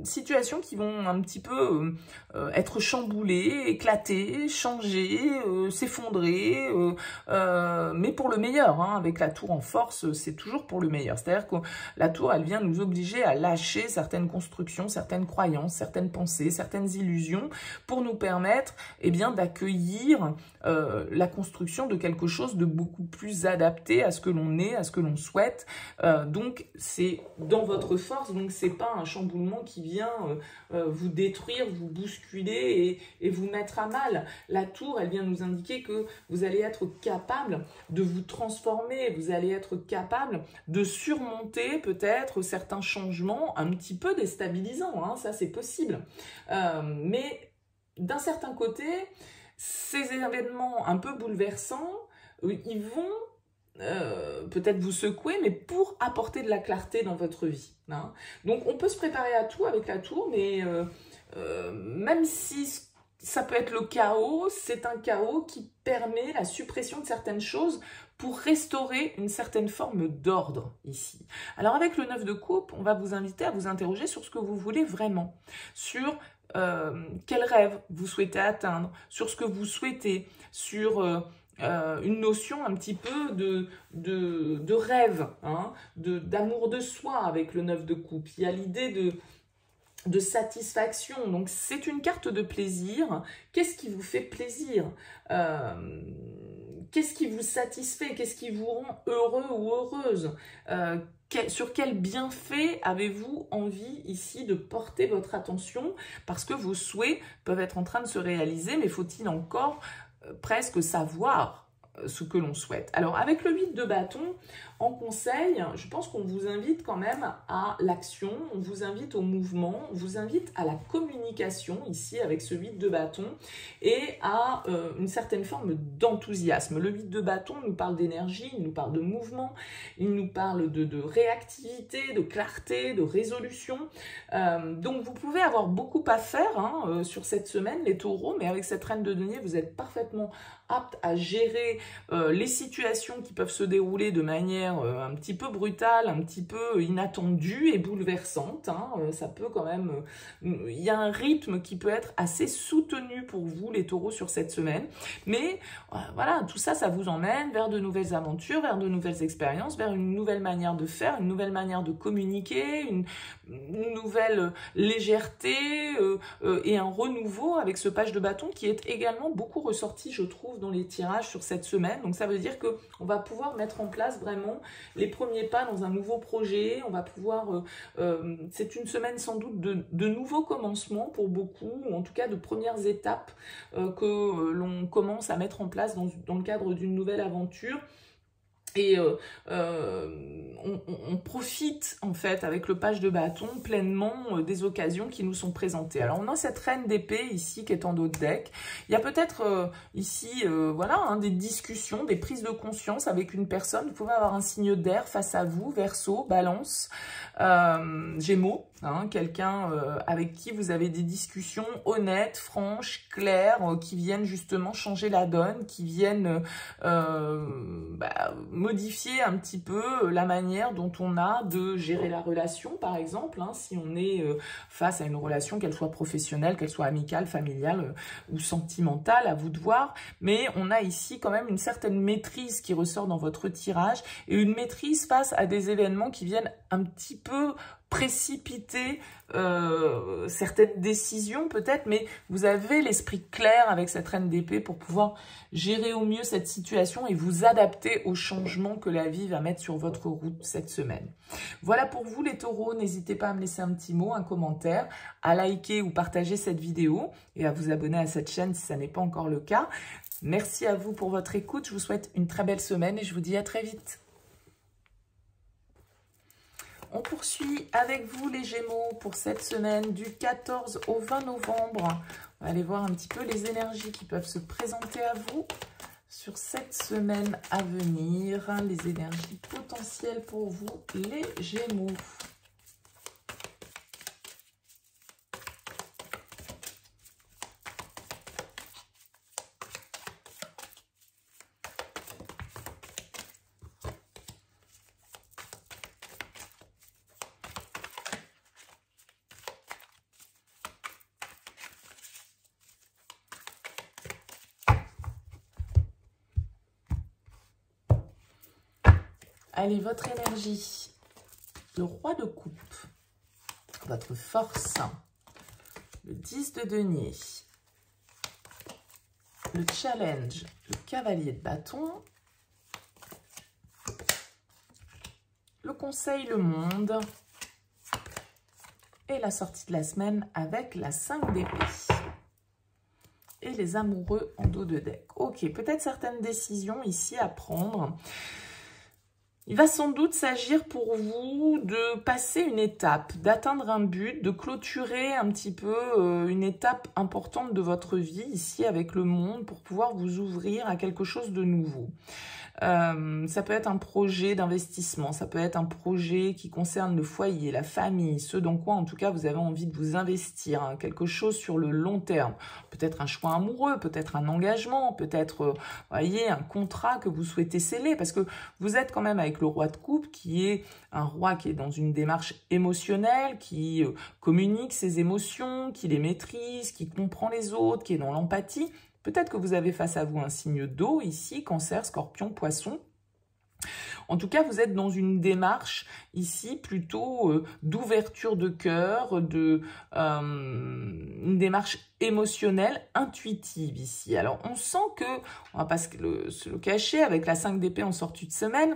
situations qui vont un petit peu euh, être chamboulées, éclatées, changer, euh, s'effondrer, mais pour le meilleur. Hein, avec la tour en force, c'est toujours pour le meilleur. C'est-à-dire que la tour, elle vient nous obliger à lâcher certaines constructions, certaines croyances, certaines pensées, certaines illusions, pour nous permettre eh bien d'accueillir la construction de quelque chose de beaucoup plus adapté à ce que l'on à ce que l'on souhaite. Euh, donc, c'est dans votre force, donc c'est pas un chamboulement qui vient euh, euh, vous détruire, vous bousculer et, vous mettre à mal. La tour, elle vient nous indiquer que vous allez être capable de vous transformer, vous allez être capable de surmonter peut-être certains changements un petit peu déstabilisants, hein, ça c'est possible. mais d'un certain côté, ces événements un peu bouleversants, ils vont euh, peut-être vous secouer, mais pour apporter de la clarté dans votre vie. Hein. Donc on peut se préparer à tout avec la tour, mais euh, euh, même si ça peut être le chaos, c'est un chaos qui permet la suppression de certaines choses pour restaurer une certaine forme d'ordre ici. Alors avec le 9 de coupe, on va vous inviter à vous interroger sur ce que vous voulez vraiment, sur quel rêve vous souhaitez atteindre, sur ce que vous souhaitez, sur euh, une notion un petit peu de, de, rêve, hein, d'amour de, soi avec le neuf de coupe. Il y a l'idée de, de satisfaction. Donc c'est une carte de plaisir. Qu'est-ce qui vous fait plaisir? Euh, Qu'est-ce qui vous satisfait Qu'est-ce qui vous rend heureux ou heureuse euh, Sur quel bienfait avez-vous envie ici de porter votre attention? Parce que vos souhaits peuvent être en train de se réaliser, mais faut-il encore presque savoir euh, ce que l'on souhaite? Alors avec le 8 de bâton, en conseil, je pense qu'on vous invite quand même à l'action, on vous invite au mouvement, on vous invite à la communication ici avec ce 8 de bâton et à euh, une certaine forme d'enthousiasme. Le 8 de bâton nous parle d'énergie, il nous parle de mouvement, il nous parle de, réactivité, de clarté, de résolution. Euh, donc vous pouvez avoir beaucoup à faire hein, sur cette semaine les taureaux, mais avec cette reine de denier, vous êtes parfaitement apte à gérer euh, les situations qui peuvent se dérouler de manière euh, un petit peu brutale, un petit peu inattendue et bouleversante. Hein. ça peut quand même... Il y a un rythme qui peut être assez soutenu pour vous, les taureaux, sur cette semaine. Mais voilà, tout ça, ça vous emmène vers de nouvelles aventures, vers de nouvelles expériences, vers une nouvelle manière de faire, une nouvelle manière de communiquer, une, nouvelle légèreté et un renouveau avec ce page de bâton qui est également beaucoup ressorti, je trouve, dans les tirages sur cette semaine. Donc ça veut dire qu'on va pouvoir mettre en place vraiment les premiers pas dans un nouveau projet. On va pouvoir... Euh, euh, c'est une semaine sans doute de, nouveaux commencements pour beaucoup, ou en tout cas de premières étapes euh, que l'on commence à mettre en place dans le cadre d'une nouvelle aventure. Et euh, euh, on, profite en fait avec le page de bâton pleinement euh, des occasions qui nous sont présentées. Alors on a cette reine d'épée ici qui est en dos de deck. Il y a peut-être ici voilà hein, des discussions, des prises de conscience avec une personne. Vous pouvez avoir un signe d'air face à vous, verso, balance, gémeaux. Hein, quelqu'un euh, avec qui vous avez des discussions honnêtes, franches, claires, euh, qui viennent justement changer la donne, qui viennent euh, bah, modifier un petit peu la manière dont on a de gérer la relation, par exemple, hein, si on est face à une relation, qu'elle soit professionnelle, qu'elle soit amicale, familiale ou sentimentale, à vous de voir, mais on a ici quand même une certaine maîtrise qui ressort dans votre tirage, et une maîtrise face à des événements qui viennent un petit peu précipiter euh, certaines décisions peut-être, mais vous avez l'esprit clair avec cette reine d'épée pour pouvoir gérer au mieux cette situation et vous adapter aux changements que la vie va mettre sur votre route cette semaine. Voilà pour vous les taureaux, n'hésitez pas à me laisser un petit mot, un commentaire, à liker ou partager cette vidéo et à vous abonner à cette chaîne si ça n'est pas encore le cas. Merci à vous pour votre écoute, je vous souhaite une très belle semaine et je vous dis à très vite. On poursuit avec vous les Gémeaux pour cette semaine du 14 au 20 novembre. On va aller voir un petit peu les énergies qui peuvent se présenter à vous sur cette semaine à venir. Les énergies potentielles pour vous les Gémeaux. Allez, votre énergie? Le roi de coupe. Votre force. Le 10 de denier. Le challenge. Le cavalier de bâton. Le conseil, le monde. Et la sortie de la semaine avec la 5 d'épée et les amoureux en dos de deck. Ok, peut-être certaines décisions ici à prendre. Il va sans doute s'agir pour vous de passer une étape, d'atteindre un but, de clôturer un petit peu euh, une étape importante de votre vie ici avec le monde pour pouvoir vous ouvrir à quelque chose de nouveau. Euh, ça peut être un projet d'investissement, ça peut être un projet qui concerne le foyer, la famille, ce dans quoi en tout cas vous avez envie de vous investir, hein, quelque chose sur le long terme. Peut-être un choix amoureux, peut-être un engagement, peut-être euh, voyez un contrat que vous souhaitez sceller parce que vous êtes quand même avec le roi de coupe qui est un roi qui est dans une démarche émotionnelle, qui euh, communique ses émotions, qui les maîtrise, qui comprend les autres, qui est dans l'empathie. Peut-être que vous avez face à vous un signe d'eau ici, cancer, scorpion, poisson. En tout cas, vous êtes dans une démarche ici plutôt euh, d'ouverture de cœur, de euh, une démarche émotionnelle, intuitive ici. Alors, on sent que, on va pas se le, cacher, avec la 5 d'épée en sortie de semaine,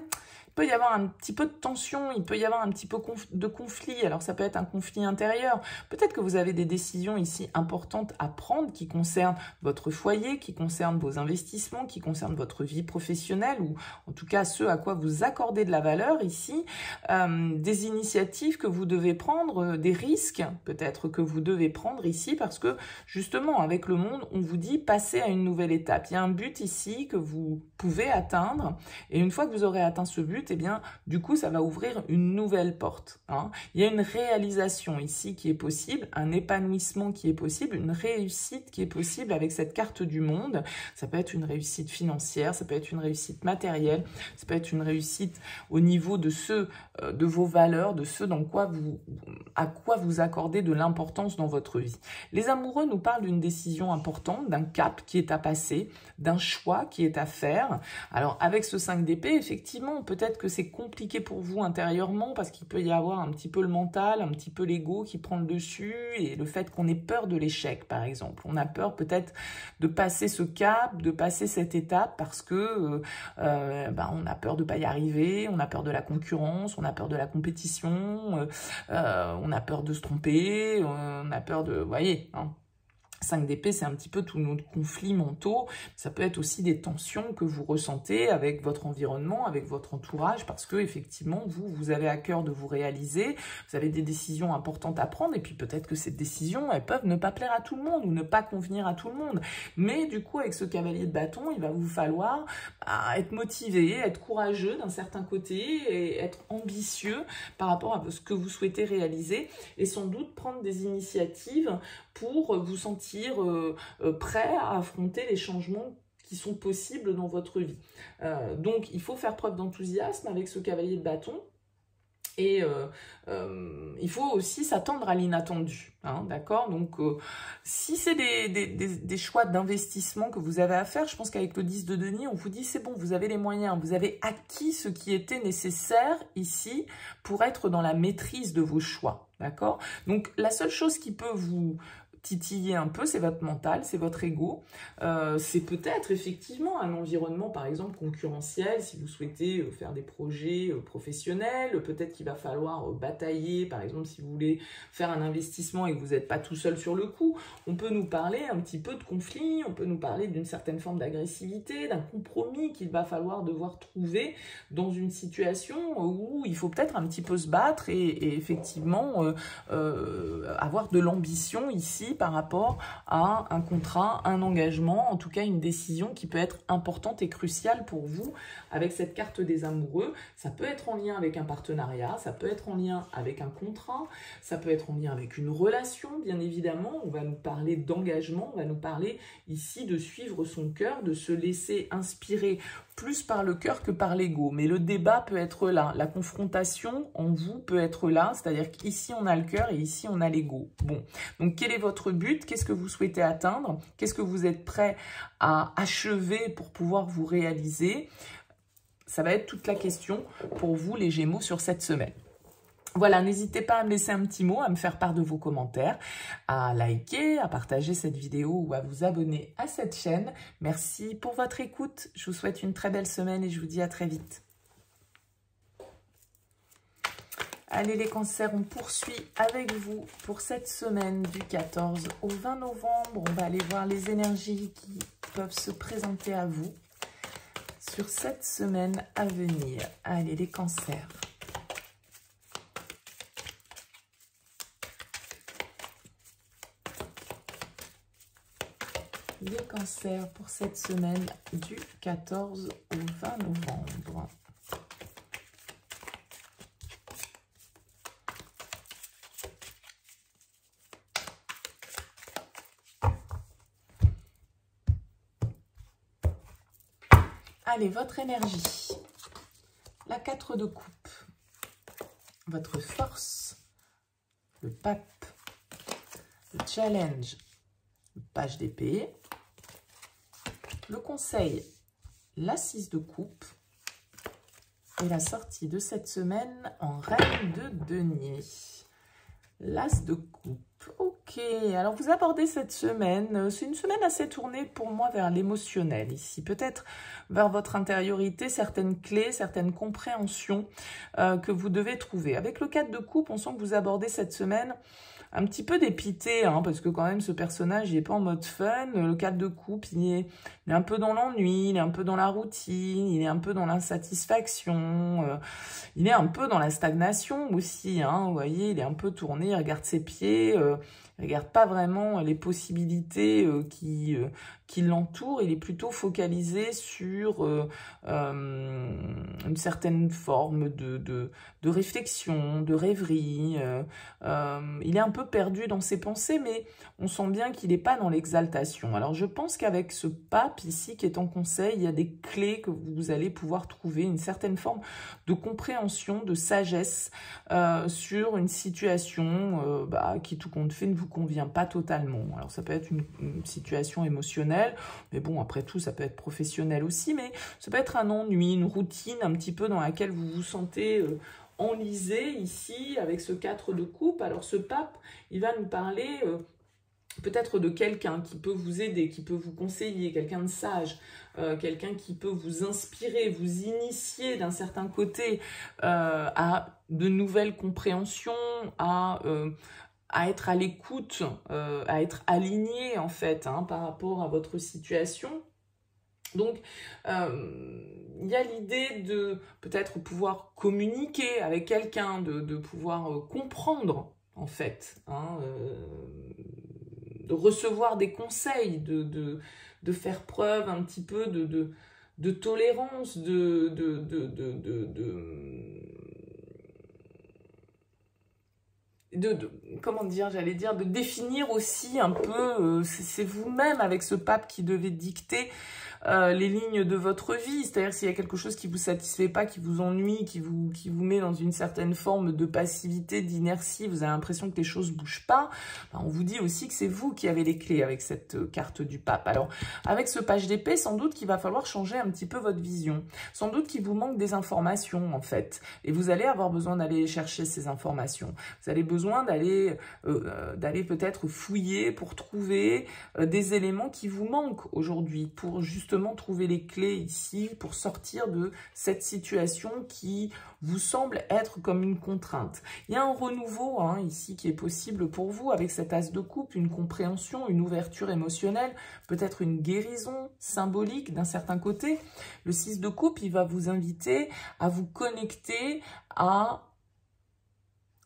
peut y avoir un petit peu de tension, il peut y avoir un petit peu de conflit. Alors ça peut être un conflit intérieur. Peut-être que vous avez des décisions ici importantes à prendre qui concernent votre foyer, qui concernent vos investissements, qui concernent votre vie professionnelle ou en tout cas ce à quoi vous accordez de la valeur ici. Euh, des initiatives que vous devez prendre, euh, des risques peut-être que vous devez prendre ici parce que justement avec le monde on vous dit passer à une nouvelle étape. Il y a un but ici que vous pouvez atteindre et une fois que vous aurez atteint ce but, but, eh bien, du coup, ça va ouvrir une nouvelle porte. Hein. Il y a une réalisation ici qui est possible, un épanouissement qui est possible, une réussite qui est possible avec cette carte du monde. Ça peut être une réussite financière, ça peut être une réussite matérielle, ça peut être une réussite au niveau de ceux, euh, de vos valeurs, de ceux dans quoi vous, à quoi vous accordez de l'importance dans votre vie. Les amoureux nous parlent d'une décision importante, d'un cap qui est à passer, d'un choix qui est à faire. Alors avec ce 5 d'épée, effectivement, peut-être que c'est compliqué pour vous intérieurement parce qu'il peut y avoir un petit peu le mental, un petit peu l'ego qui prend le dessus et le fait qu'on ait peur de l'échec, par exemple. On a peur peut-être de passer ce cap, de passer cette étape parce que euh, euh, ben, on a peur de pas y arriver, on a peur de la concurrence, on a peur de la compétition, euh, on a peur de se tromper, on a peur de, vous voyez, hein, 5 d'épée, c'est un petit peu tous nos conflits mentaux. Ça peut être aussi des tensions que vous ressentez avec votre environnement, avec votre entourage, parce que effectivement, vous, vous avez à cœur de vous réaliser, vous avez des décisions importantes à prendre, et puis peut-être que ces décisions, elles peuvent ne pas plaire à tout le monde ou ne pas convenir à tout le monde. Mais du coup, avec ce cavalier de bâton, il va vous falloir bah, être motivé, être courageux d'un certain côté, et être ambitieux par rapport à ce que vous souhaitez réaliser, et sans doute prendre des initiatives pour vous sentir euh, euh, prêt à affronter les changements qui sont possibles dans votre vie. Euh, donc, il faut faire preuve d'enthousiasme avec ce cavalier de bâton. Et il faut aussi s'attendre à l'inattendu, hein, d'accord? Donc, si c'est des, des, choix d'investissement que vous avez à faire, je pense qu'avec le 10 de Denis, on vous dit c'est bon, vous avez les moyens, vous avez acquis ce qui était nécessaire ici pour être dans la maîtrise de vos choix, d'accord? Donc, la seule chose qui peut vous titiller un peu, c'est votre mental, c'est votre ego. Euh, c'est peut-être effectivement un environnement, par exemple, concurrentiel, si vous souhaitez euh, faire des projets euh, professionnels. Peut-être qu'il va falloir batailler, par exemple, si vous voulez faire un investissement et que vous n'êtes pas tout seul sur le coup. On peut nous parler un petit peu de conflit, on peut nous parler d'une certaine forme d'agressivité, d'un compromis qu'il va falloir devoir trouver dans une situation où il faut peut-être un petit peu se battre et, effectivement avoir de l'ambition ici par rapport à un contrat, un engagement, en tout cas une décision qui peut être importante et cruciale pour vous avec cette carte des amoureux. Ça peut être en lien avec un partenariat, ça peut être en lien avec un contrat, ça peut être en lien avec une relation, bien évidemment. On va nous parler d'engagement, on va nous parler ici de suivre son cœur, de se laisser inspirer plus par le cœur que par l'ego. Mais le débat peut être là, la confrontation en vous peut être là, c'est-à-dire qu'ici on a le cœur et ici on a l'ego. Bon, donc quel est votre but? Qu'est-ce que vous souhaitez atteindre? Qu'est-ce que vous êtes prêt à achever pour pouvoir vous réaliser? Ça va être toute la question pour vous les Gémeaux sur cette semaine. Voilà, n'hésitez pas à me laisser un petit mot, à me faire part de vos commentaires, à liker, à partager cette vidéo ou à vous abonner à cette chaîne. Merci pour votre écoute. Je vous souhaite une très belle semaine et je vous dis à très vite. Allez les cancers, on poursuit avec vous pour cette semaine du 14 au 20 novembre. On va aller voir les énergies qui peuvent se présenter à vous sur cette semaine à venir. Allez les cancers. Pour cette semaine du 14 au 20 novembre. Allez, votre énergie. La 4 de coupe. Votre force. Le pape. Le challenge. page d'épée le conseil, la 6 de coupe et la sortie de cette semaine en reine de denier. L'as de coupe. Ok, alors vous abordez cette semaine, c'est une semaine assez tournée pour moi vers l'émotionnel ici, peut-être vers votre intériorité, certaines clés, certaines compréhensions euh, que vous devez trouver. Avec le 4 de coupe, on sent que vous abordez cette semaine un petit peu dépité, hein, parce que quand même ce personnage, il est pas en mode fun. Le cadre de coupe, il est, un peu dans l'ennui, il est un peu dans la routine, il est un peu dans l'insatisfaction, euh, il est un peu dans la stagnation aussi. Hein, vous voyez, il est un peu tourné, il regarde ses pieds. Euh, Il regarde pas vraiment les possibilités euh, qui, euh, qui l'entourent. Il est plutôt focalisé sur euh, une certaine forme de, de, de, réflexion, de rêverie. il est un peu perdu dans ses pensées, mais on sent bien qu'il n'est pas dans l'exaltation. Alors je pense qu'avec ce pape ici qui est en conseil, il y a des clés que vous allez pouvoir trouver, une certaine forme de compréhension, de sagesse sur une situation bah, qui tout compte fait ne vous convient pas totalement. Alors ça peut être une, situation émotionnelle, mais bon, après tout, ça peut être professionnel aussi, mais ça peut être un ennui, une routine un petit peu dans laquelle vous vous sentez euh, enlisé ici avec ce 4 de coupe. Alors ce pape, il va nous parler... Euh, peut-être de quelqu'un qui peut vous aider, qui peut vous conseiller, quelqu'un de sage, euh, quelqu'un qui peut vous inspirer, vous initier d'un certain côté à de nouvelles compréhensions, à, à être à l'écoute, euh, à être aligné en fait hein, par rapport à votre situation. Donc, euh, il y a l'idée de peut-être pouvoir communiquer avec quelqu'un, de, pouvoir euh, comprendre en fait, hein, de recevoir des conseils, de, de, faire preuve un petit peu de, de, tolérance, de, de, comment dire, j'allais dire, de définir aussi un peu, euh, c'est vous-même avec ce pape qui devait dicter euh, les lignes de votre vie. C'est-à-dire s'il y a quelque chose qui vous satisfait pas, qui vous ennuie, qui vous, qui vous met dans une certaine forme de passivité, d'inertie, vous avez l'impression que les choses bougent pas, ben, on vous dit aussi que c'est vous qui avez les clés avec cette euh, carte du pape. Alors, avec ce page d'épée, sans doute qu'il va falloir changer un petit peu votre vision. Sans doute qu'il vous manque des informations, en fait. Et vous allez avoir besoin d'aller chercher ces informations. Vous avez besoin d'aller euh, d'aller peut-être fouiller pour trouver des éléments qui vous manquent aujourd'hui, pour justement trouver les clés ici pour sortir de cette situation qui vous semble être comme une contrainte. Il y a un renouveau hein, ici qui est possible pour vous avec cet as de coupe, une compréhension, une ouverture émotionnelle, peut-être une guérison symbolique d'un certain côté. Le 6 de coupe, il va vous inviter à vous connecter à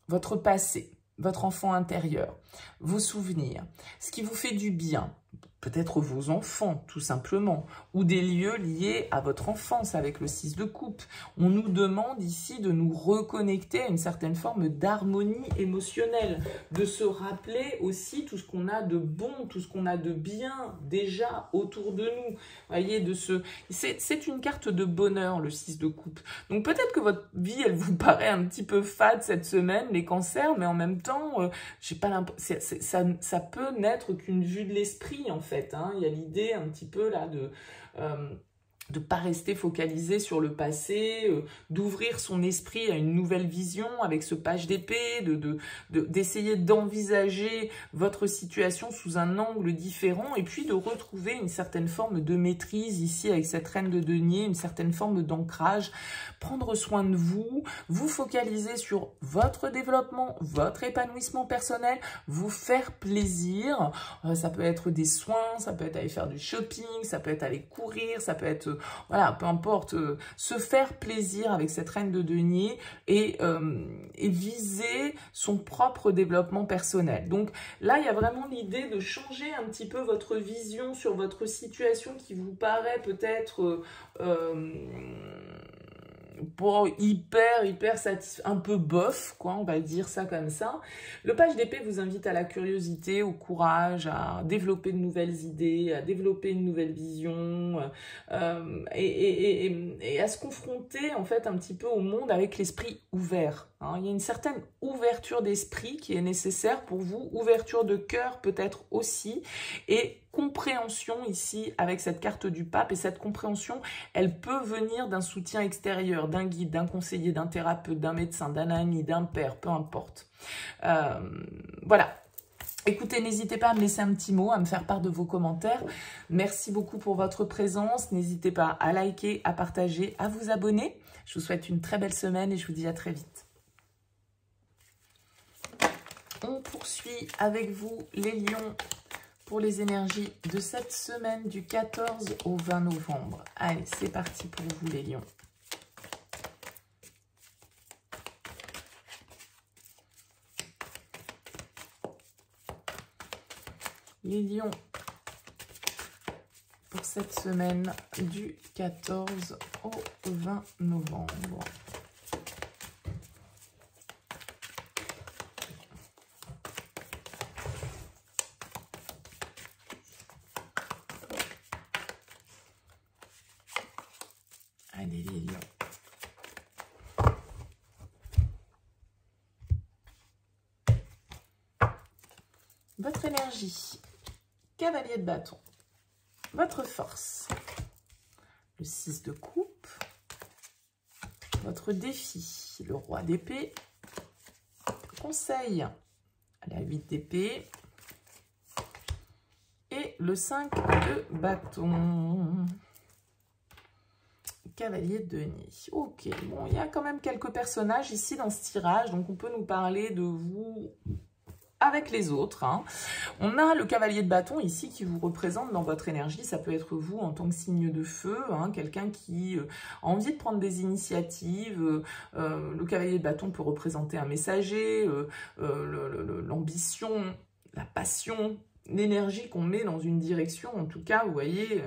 votre passé, votre enfant intérieur, vos souvenirs, ce qui vous fait du bien, peut-être vos enfants, tout simplement, ou des lieux liés à votre enfance avec le 6 de coupe. On nous demande ici de nous reconnecter à une certaine forme d'harmonie émotionnelle, de se rappeler aussi tout ce qu'on a de bon, tout ce qu'on a de bien déjà autour de nous. Voyez, de ce... C'est une carte de bonheur, le 6 de coupe. Donc peut-être que votre vie, elle vous paraît un petit peu fade cette semaine, les cancers, mais en même temps, euh, j'ai pas. Ça, ça peut n'être qu'une vue de l'esprit, en fait Hein. Il y a l'idée un petit peu là de... Euh, de pas rester focalisé sur le passé, euh, d'ouvrir son esprit à une nouvelle vision avec ce page d'épée, de d'essayer d'envisager votre situation sous un angle différent et puis de retrouver une certaine forme de maîtrise ici avec cette reine de denier, une certaine forme d'ancrage, prendre soin de vous, vous focaliser sur votre développement, votre épanouissement personnel, vous faire plaisir, euh, ça peut être des soins, ça peut être aller faire du shopping, ça peut être aller courir, ça peut être voilà, peu importe, euh, se faire plaisir avec cette reine de denier et, euh, et viser son propre développement personnel. Donc là, il y a vraiment l'idée de changer un petit peu votre vision sur votre situation qui vous paraît peut-être... Euh, hyper, hyper satisfait, un peu bof, quoi, on va dire ça comme ça. Le page d'épée vous invite à la curiosité, au courage, à développer de nouvelles idées, à développer une nouvelle vision, euh, et, à se confronter, en fait, un petit peu au monde avec l'esprit ouvert. Hein. Il y a une certaine ouverture d'esprit qui est nécessaire pour vous, ouverture de cœur peut-être aussi, et compréhension ici avec cette carte du pape et cette compréhension, elle peut venir d'un soutien extérieur, d'un guide, d'un conseiller, d'un thérapeute, d'un médecin, d'un ami, d'un père, peu importe. Euh, voilà. Écoutez, n'hésitez pas à me laisser un petit mot, à me faire part de vos commentaires. Merci beaucoup pour votre présence. N'hésitez pas à liker, à partager, à vous abonner. Je vous souhaite une très belle semaine et je vous dis à très vite. On poursuit avec vous les lions pour les énergies de cette semaine du 14 au 20 novembre. Allez, c'est parti pour vous les lions. les lions pour cette semaine du 14 au 20 novembre. Allez les lions. Votre énergie, cavalier de bâton. Votre force, le 6 de coupe, votre défi, le roi d'épée, conseil, la 8 d'épée, et le 5 de bâton. Cavalier de nid. Ok, bon, il y a quand même quelques personnages ici dans ce tirage, donc on peut nous parler de vous avec les autres. Hein. On a le cavalier de bâton ici qui vous représente dans votre énergie. Ça peut être vous en tant que signe de feu, hein, quelqu'un qui euh, a envie de prendre des initiatives. Euh, euh, le cavalier de bâton peut représenter un messager, l'ambition, la passion, l'énergie qu'on met dans une direction. En tout cas, vous voyez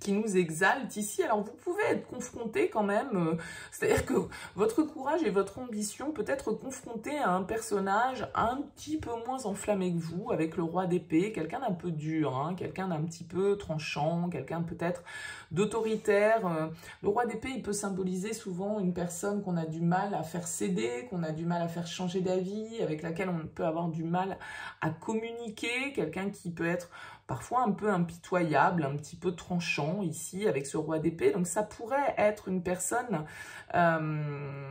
qui nous exalte ici. Alors, vous pouvez être confronté quand même, euh, c'est-à-dire que votre courage et votre ambition peut être confronté à un personnage un petit peu moins enflammé que vous, avec le roi d'épée, quelqu'un d'un peu dur, hein, quelqu'un d'un petit peu tranchant, quelqu'un peut-être d'autoritaire. Euh. le roi d'épée, il peut symboliser souvent une personne qu'on a du mal à faire céder, qu'on a du mal à faire changer d'avis, avec laquelle on peut avoir du mal à communiquer, quelqu'un qui peut être parfois un peu impitoyable, un petit peu tranchant ici avec ce roi d'épée. Donc ça pourrait être une personne euh,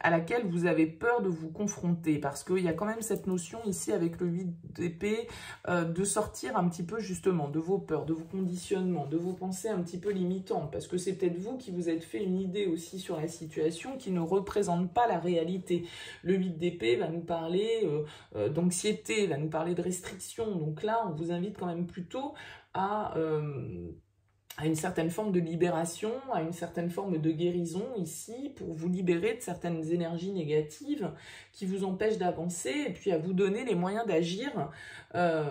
à laquelle vous avez peur de vous confronter parce qu'il y a quand même cette notion ici avec le 8 d'épée euh, de sortir un petit peu justement de vos peurs, de vos conditionnements, de vos pensées un petit peu limitantes parce que c'est peut-être vous qui vous êtes fait une idée aussi sur la situation qui ne représente pas la réalité. Le 8 d'épée va nous parler euh, d'anxiété, va nous parler de restrictions. Donc là, on vous invite quand même plutôt à euh, à une certaine forme de libération, à une certaine forme de guérison ici, pour vous libérer de certaines énergies négatives qui vous empêchent d'avancer, et puis à vous donner les moyens d'agir euh,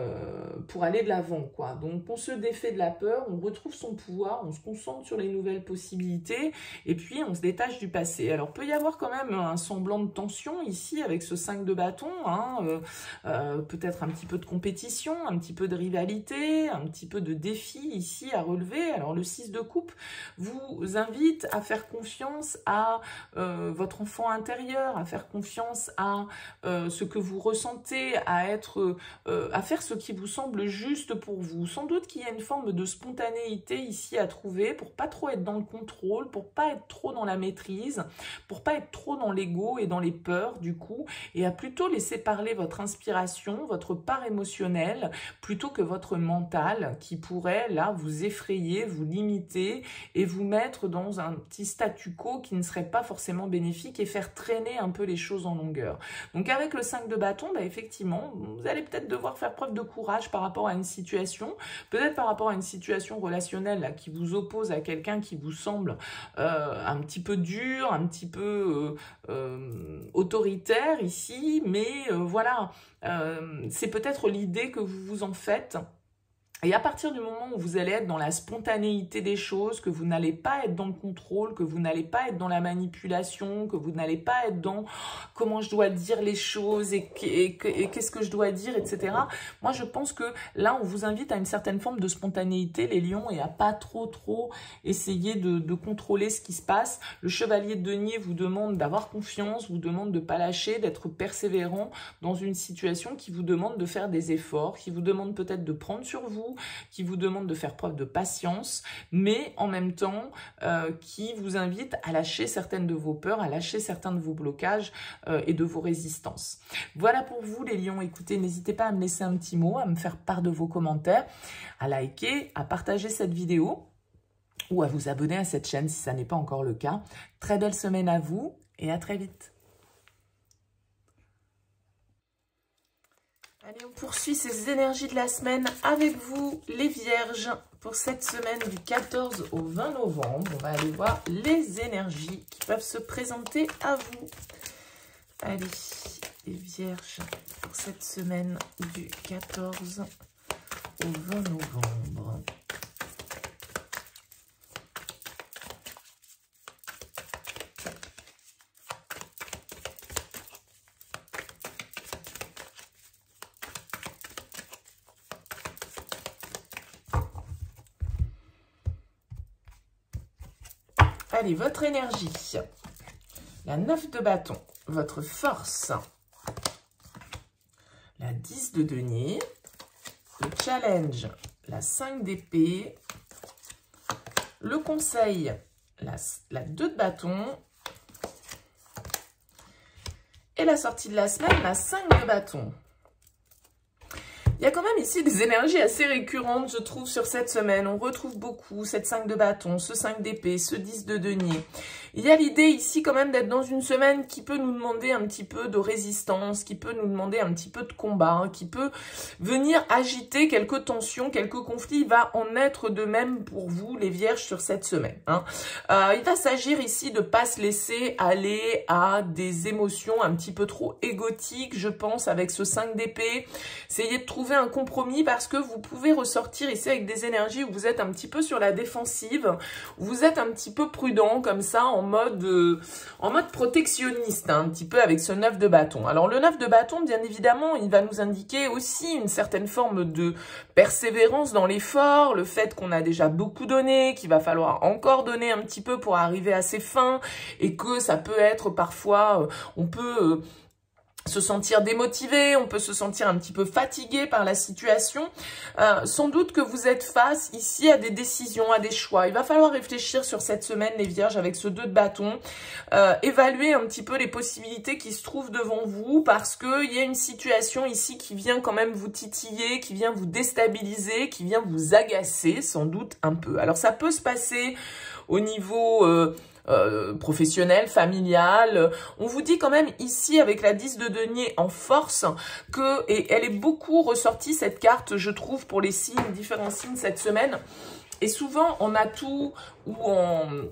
pour aller de l'avant. quoi. Donc on se défait de la peur, on retrouve son pouvoir, on se concentre sur les nouvelles possibilités, et puis on se détache du passé. Alors peut y avoir quand même un semblant de tension ici, avec ce 5 de bâton, hein, euh, euh, peut-être un petit peu de compétition, un petit peu de rivalité, un petit peu de défi ici à relever, alors le 6 de coupe vous invite à faire confiance à votre enfant intérieur, à faire confiance à ce que vous ressentez, à être, à faire ce qui vous semble juste pour vous. Sans doute qu'il y a une forme de spontanéité ici à trouver pour pas trop être dans le contrôle, pour pas être trop dans la maîtrise, pour pas être trop dans l'ego et dans les peurs du coup, et à plutôt laisser parler votre inspiration, votre part émotionnelle, plutôt que votre mental qui pourrait là vous effrayer, vous limiter et vous mettre dans un petit statu quo qui ne serait pas forcément bénéfique et faire traîner un peu les choses en longueur. Donc avec le 5 de bâton, bah effectivement, vous allez peut-être devoir faire preuve de courage par rapport à une situation, peut-être par rapport à une situation relationnelle qui vous oppose à quelqu'un qui vous semble euh, un petit peu dur, un petit peu euh, euh, autoritaire ici, mais voilà, c'est peut-être l'idée que vous vous en faites et à partir du moment où vous allez être dans la spontanéité des choses, que vous n'allez pas être dans le contrôle, que vous n'allez pas être dans la manipulation, que vous n'allez pas être dans comment je dois dire les choses et, qu'est-ce que je dois dire, etc. Moi, je pense que là, on vous invite à une certaine forme de spontanéité, les lions, et à pas trop, trop essayer de, contrôler ce qui se passe. Le chevalier de denier vous demande d'avoir confiance, vous demande de pas lâcher, d'être persévérant dans une situation qui vous demande de faire des efforts, qui vous demande peut-être de prendre sur vous, qui vous demande de faire preuve de patience, mais en même temps euh, qui vous invite à lâcher certaines de vos peurs, à lâcher certains de vos blocages euh, et de vos résistances. Voilà pour vous les lions. Écoutez, n'hésitez pas à me laisser un petit mot, à me faire part de vos commentaires, à liker, à partager cette vidéo ou à vous abonner à cette chaîne si ça n'est pas encore le cas. Très belle semaine à vous et à très vite. Allez, on poursuit ces énergies de la semaine avec vous, les vierges, pour cette semaine du 14 au 20 novembre. On va aller voir les énergies qui peuvent se présenter à vous. Allez, les vierges pour cette semaine du 14 au 20 novembre. Votre énergie. La 9 de bâton, votre force. La 10 de denier. Le challenge, la 5 d'épée. Le conseil, la, la 2 de bâton. Et la sortie de la semaine, la 5 de bâton. Il y a quand même ici des énergies assez récurrentes, je trouve, sur cette semaine. On retrouve beaucoup cette 5 de bâton, ce 5 d'épée, ce 10 de denier. Il y a l'idée ici quand même d'être dans une semaine qui peut nous demander un petit peu de résistance, qui peut nous demander un petit peu de combat, hein, qui peut venir agiter quelques tensions, quelques conflits. Il va en être de même pour vous, les vierges, sur cette semaine. Hein. Euh, il va s'agir ici de pas se laisser aller à des émotions un petit peu trop égotiques, je pense, avec ce 5 d'épée. Essayez de trouver un compromis parce que vous pouvez ressortir ici avec des énergies où vous êtes un petit peu sur la défensive, où vous êtes un petit peu prudent comme ça en mode, euh, en mode protectionniste, hein, un petit peu avec ce 9 de bâton. Alors le 9 de bâton, bien évidemment, il va nous indiquer aussi une certaine forme de persévérance dans l'effort, le fait qu'on a déjà beaucoup donné, qu'il va falloir encore donner un petit peu pour arriver à ses fins et que ça peut être parfois, euh, on peut... Euh, se sentir démotivé, on peut se sentir un petit peu fatigué par la situation. Euh, sans doute que vous êtes face ici à des décisions, à des choix. Il va falloir réfléchir sur cette semaine, les vierges, avec ce 2 de bâton. Euh, évaluer un petit peu les possibilités qui se trouvent devant vous parce qu'il y a une situation ici qui vient quand même vous titiller, qui vient vous déstabiliser, qui vient vous agacer sans doute un peu. Alors ça peut se passer au niveau... Euh, euh, professionnelle, familiale. On vous dit quand même ici avec la 10 de denier en force que, et elle est beaucoup ressortie cette carte, je trouve, pour les signes, différents signes cette semaine. Et souvent, on a tout où on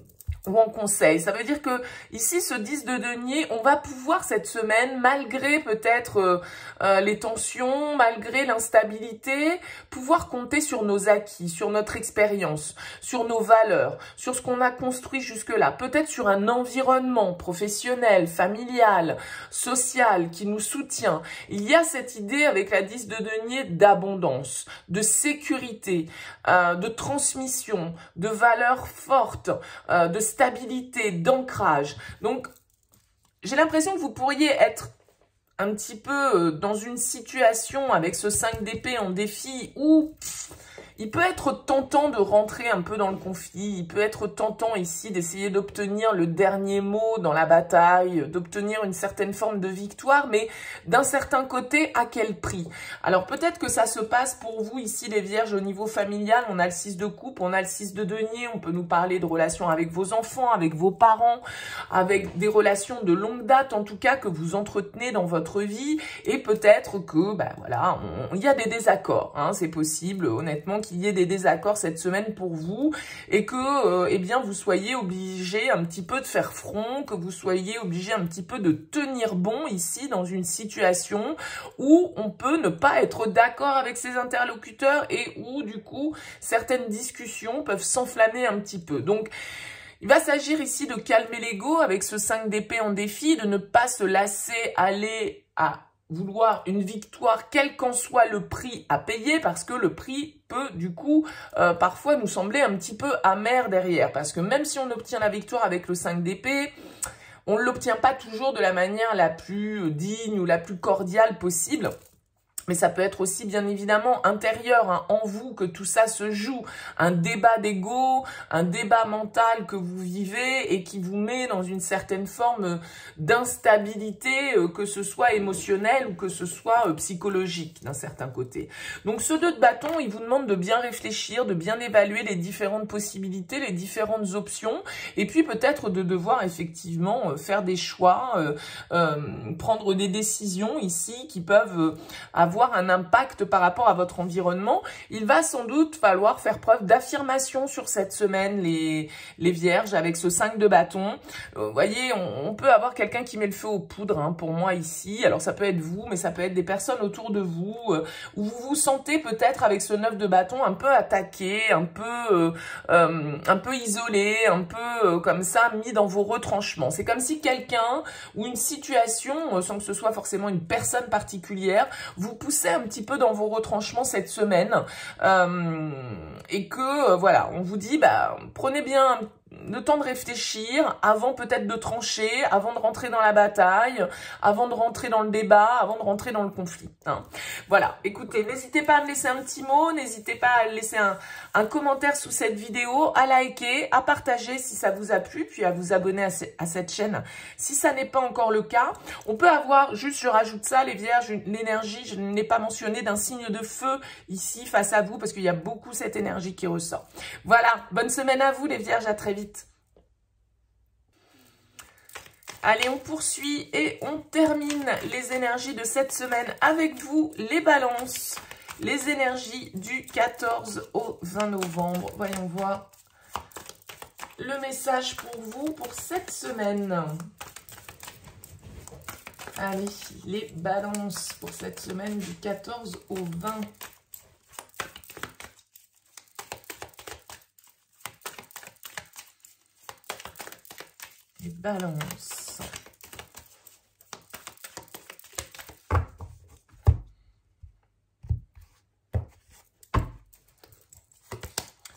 ou en conseil. Ça veut dire que ici, ce 10 de denier, on va pouvoir cette semaine, malgré peut-être euh, euh, les tensions, malgré l'instabilité, pouvoir compter sur nos acquis, sur notre expérience, sur nos valeurs, sur ce qu'on a construit jusque-là. Peut-être sur un environnement professionnel, familial, social qui nous soutient. Il y a cette idée avec la 10 de denier d'abondance, de sécurité, euh, de transmission, de valeurs fortes, de stabilité, d'ancrage. Donc, j'ai l'impression que vous pourriez être un petit peu euh, dans une situation avec ce 5 d'épée en défi où il peut être tentant de rentrer un peu dans le conflit, il peut être tentant ici d'essayer d'obtenir le dernier mot dans la bataille, d'obtenir une certaine forme de victoire, mais d'un certain côté, à quel prix? Alors peut-être que ça se passe pour vous ici les vierges au niveau familial, on a le 6 de coupe, on a le 6 de denier, on peut nous parler de relations avec vos enfants, avec vos parents, avec des relations de longue date en tout cas que vous entretenez dans votre vie, et peut-être que, ben voilà, il y a des désaccords, hein, c'est possible honnêtement qu'il y ait des désaccords cette semaine pour vous et que euh, eh bien vous soyez obligé un petit peu de faire front, que vous soyez obligé un petit peu de tenir bon ici dans une situation où on peut ne pas être d'accord avec ses interlocuteurs et où du coup certaines discussions peuvent s'enflammer un petit peu. Donc il va s'agir ici de calmer l'ego avec ce 5 d'épée en défi, de ne pas se lasser aller à vouloir une victoire, quel qu'en soit le prix à payer, parce que le prix peut du coup euh, parfois nous sembler un petit peu amer derrière, parce que même si on obtient la victoire avec le 5 d'épée, on ne l'obtient pas toujours de la manière la plus digne ou la plus cordiale possible. Mais ça peut être aussi bien évidemment intérieur, hein, en vous, que tout ça se joue. Un débat d'ego, un débat mental que vous vivez et qui vous met dans une certaine forme d'instabilité, euh, que ce soit émotionnelle ou que ce soit euh, psychologique d'un certain côté. Donc ce deux de bâton, il vous demande de bien réfléchir, de bien évaluer les différentes possibilités, les différentes options, et puis peut-être de devoir effectivement euh, faire des choix, prendre des décisions ici qui peuvent avoir avoir un impact par rapport à votre environnement. Il va sans doute falloir faire preuve d'affirmation sur cette semaine, les, les vierges, avec ce 5 de bâton. Euh, vous voyez, on, peut avoir quelqu'un qui met le feu aux poudres, hein, pour moi ici. Alors ça peut être vous, mais ça peut être des personnes autour de vous, euh, où vous vous sentez peut-être avec ce 9 de bâton un peu attaqué, un peu, un peu isolé, un peu comme ça, mis dans vos retranchements. C'est comme si quelqu'un ou une situation, sans que ce soit forcément une personne particulière, vous poussez un petit peu dans vos retranchements cette semaine. Euh, et que, euh, voilà, on vous dit, bah, prenez bien le temps de réfléchir avant peut-être de trancher, avant de rentrer dans la bataille, avant de rentrer dans le débat, avant de rentrer dans le conflit. Hein. Voilà, écoutez, n'hésitez pas à me laisser un petit mot, n'hésitez pas à laisser un, commentaire sous cette vidéo, à liker, à partager si ça vous a plu, puis à vous abonner à, à cette chaîne si ça n'est pas encore le cas. On peut avoir, juste je rajoute ça, les vierges, l'énergie, je n'ai pas mentionné d'un signe de feu ici face à vous parce qu'il y a beaucoup cette énergie qui ressort. Voilà, bonne semaine à vous les vierges, à très vite. Allez, on poursuit et on termine les énergies de cette semaine avec vous, les balances. Les énergies du 14 au 20 novembre. Voyons voir le message pour vous pour cette semaine. Allez, les balances pour cette semaine du 14 au 20 balance.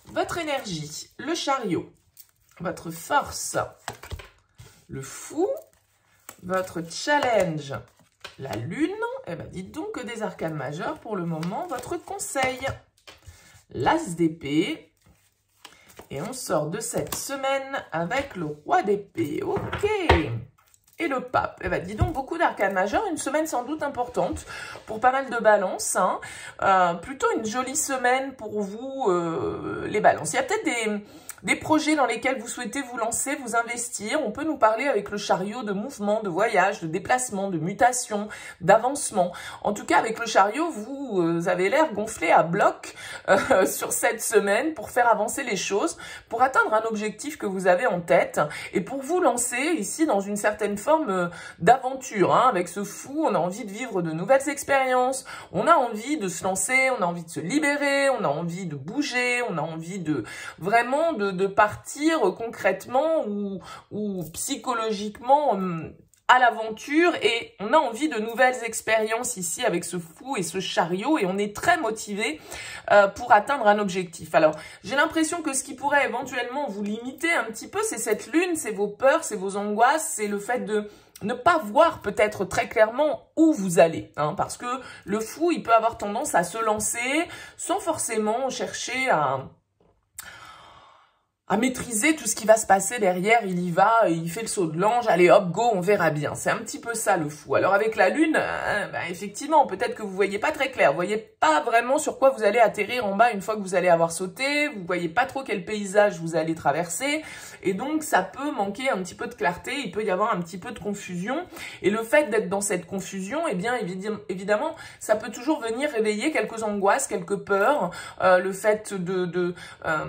Votre énergie, le chariot, votre force, le fou, votre challenge, la lune, et eh ben dites donc que des arcanes majeures pour le moment, votre conseil, l'as d'épée, et on sort de cette semaine avec le roi d'épée. Ok et le pape. Eh ben, dis donc, beaucoup d'arcanes majeurs, une semaine sans doute importante pour pas mal de balances. Hein. Euh, plutôt une jolie semaine pour vous, euh, les balances. Il y a peut-être des des projets dans lesquels vous souhaitez vous lancer, vous investir. On peut nous parler avec le chariot de mouvement, de voyage, de déplacement, de mutation, d'avancement. En tout cas, avec le chariot, vous euh, avez l'air gonflé à bloc euh, sur cette semaine pour faire avancer les choses, pour atteindre un objectif que vous avez en tête et pour vous lancer ici dans une certaine forme euh, d'aventure. Hein. Avec ce fou, on a envie de vivre de nouvelles expériences, on a envie de se lancer, on a envie de se libérer, on a envie de bouger, on a envie de vraiment de de, partir concrètement ou, psychologiquement hum, à l'aventure et on a envie de nouvelles expériences ici avec ce fou et ce chariot et on est très motivé euh, pour atteindre un objectif. Alors, j'ai l'impression que ce qui pourrait éventuellement vous limiter un petit peu, c'est cette lune, c'est vos peurs, c'est vos angoisses, c'est le fait de ne pas voir peut-être très clairement où vous allez. Hein, parce que le fou, il peut avoir tendance à se lancer sans forcément chercher à à maîtriser tout ce qui va se passer derrière. Il y va, il fait le saut de l'ange. Allez hop, go, on verra bien. C'est un petit peu ça le fou. Alors avec la lune, hein, bah, effectivement, peut-être que vous voyez pas très clair. Vous voyez pas vraiment sur quoi vous allez atterrir en bas une fois que vous allez avoir sauté. Vous voyez pas trop quel paysage vous allez traverser. Et donc, ça peut manquer un petit peu de clarté. Il peut y avoir un petit peu de confusion. Et le fait d'être dans cette confusion, eh bien, évidemment, ça peut toujours venir réveiller quelques angoisses, quelques peurs. Euh, le fait de euh,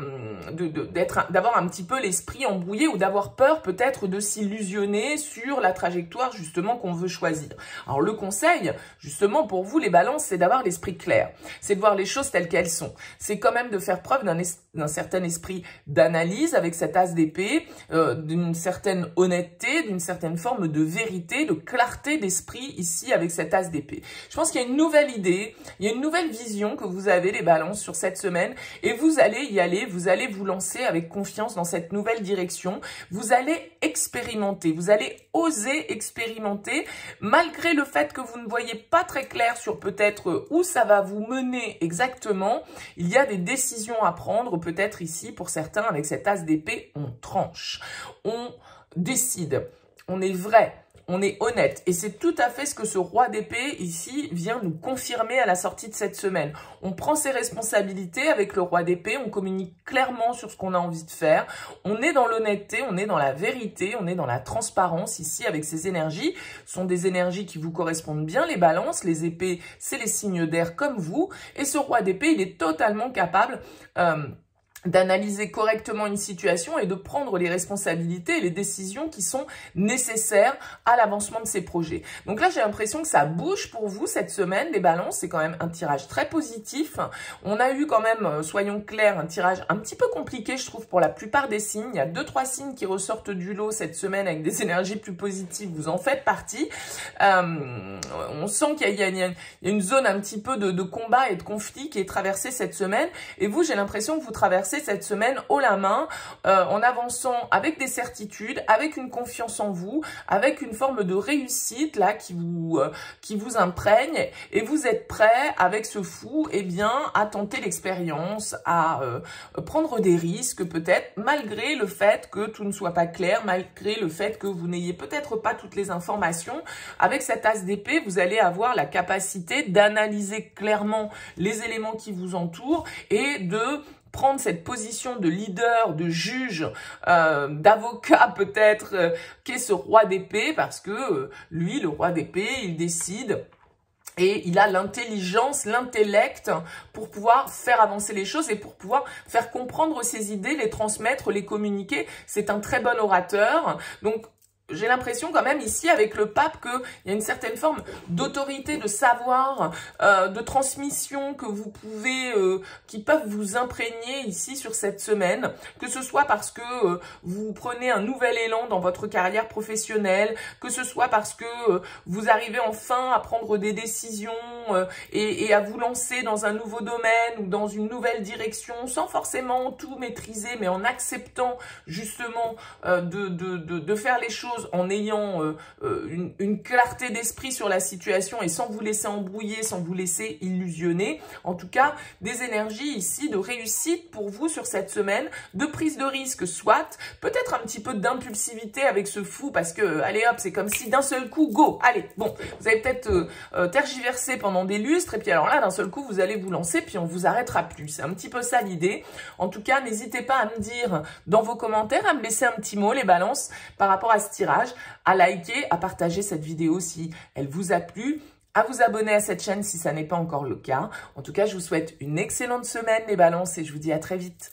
d'être d'avoir un petit peu l'esprit embrouillé ou d'avoir peur peut-être de s'illusionner sur la trajectoire justement qu'on veut choisir. Alors le conseil, justement pour vous les balances, c'est d'avoir l'esprit clair. C'est de voir les choses telles qu'elles sont. C'est quand même de faire preuve d'un certain esprit d'analyse avec cet as d'épée, euh, d'une certaine honnêteté, d'une certaine forme de vérité, de clarté d'esprit ici avec cet as d'épée. Je pense qu'il y a une nouvelle idée, il y a une nouvelle vision que vous avez les balances sur cette semaine et vous allez y aller, vous allez vous lancer avec confiance dans cette nouvelle direction. Vous allez expérimenter, vous allez oser expérimenter malgré le fait que vous ne voyez pas très clair sur peut-être où ça va vous mener exactement. Il y a des décisions à prendre, peut-être ici pour certains avec cet as d'épée, on tranche, on décide, on est vrai, on est honnête. Et c'est tout à fait ce que ce roi d'épée ici vient nous confirmer à la sortie de cette semaine. On prend ses responsabilités avec le roi d'épée, on communique clairement sur ce qu'on a envie de faire. On est dans l'honnêteté, on est dans la vérité, on est dans la transparence ici avec ces énergies. Ce sont des énergies qui vous correspondent bien, les balances. Les épées, c'est les signes d'air comme vous. Et ce roi d'épée, il est totalement capable... Euh, d'analyser correctement une situation et de prendre les responsabilités et les décisions qui sont nécessaires à l'avancement de ces projets. Donc là, j'ai l'impression que ça bouge pour vous cette semaine. Les balances, c'est quand même un tirage très positif. On a eu quand même, euh, soyons clairs, un tirage un petit peu compliqué, je trouve, pour la plupart des signes. Il y a deux, trois signes qui ressortent du lot cette semaine avec des énergies plus positives. Vous en faites partie. Euh, on sent qu'il y, a une zone un petit peu de, de combat et de conflit qui est traversée cette semaine. Et vous, j'ai l'impression que vous traversez cette semaine haut la main, euh, en avançant avec des certitudes, avec une confiance en vous, avec une forme de réussite là qui vous, euh, qui vous imprègne et vous êtes prêt avec ce fou et eh bien, à tenter l'expérience, à euh, prendre des risques peut-être, malgré le fait que tout ne soit pas clair, malgré le fait que vous n'ayez peut-être pas toutes les informations. Avec cet as d'épée, vous allez avoir la capacité d'analyser clairement les éléments qui vous entourent et de prendre cette position de leader, de juge, euh, d'avocat peut-être, euh, qu'est ce roi d'épée, parce que euh, lui, le roi d'épée, il décide et il a l'intelligence, l'intellect pour pouvoir faire avancer les choses et pour pouvoir faire comprendre ses idées, les transmettre, les communiquer. C'est un très bon orateur. Donc, j'ai l'impression quand même ici avec le pape qu'il y a une certaine forme d'autorité, de savoir, euh, de transmission que vous pouvez, euh, qui peuvent vous imprégner ici sur cette semaine, que ce soit parce que euh, vous prenez un nouvel élan dans votre carrière professionnelle, que ce soit parce que vous arrivez enfin à prendre des décisions et, à vous lancer dans un nouveau domaine ou dans une nouvelle direction sans forcément tout maîtriser, mais en acceptant justement de faire les choses en ayant euh, euh, une, clarté d'esprit sur la situation et sans vous laisser embrouiller, sans vous laisser illusionner. En tout cas, des énergies ici de réussite pour vous sur cette semaine, de prise de risque soit, peut-être un petit peu d'impulsivité avec ce fou parce que, allez hop, c'est comme si d'un seul coup, go, allez, bon, vous avez peut-être euh, tergiversé pendant des lustres et puis alors là, d'un seul coup, vous allez vous lancer puis on vous arrêtera plus. C'est un petit peu ça l'idée. En tout cas, n'hésitez pas à me dire dans vos commentaires, à me laisser un petit mot, les balances, par rapport à ce à liker, à partager cette vidéo si elle vous a plu, à vous abonner à cette chaîne si ça n'est pas encore le cas. En tout cas, je vous souhaite une excellente semaine les balances et je vous dis à très vite.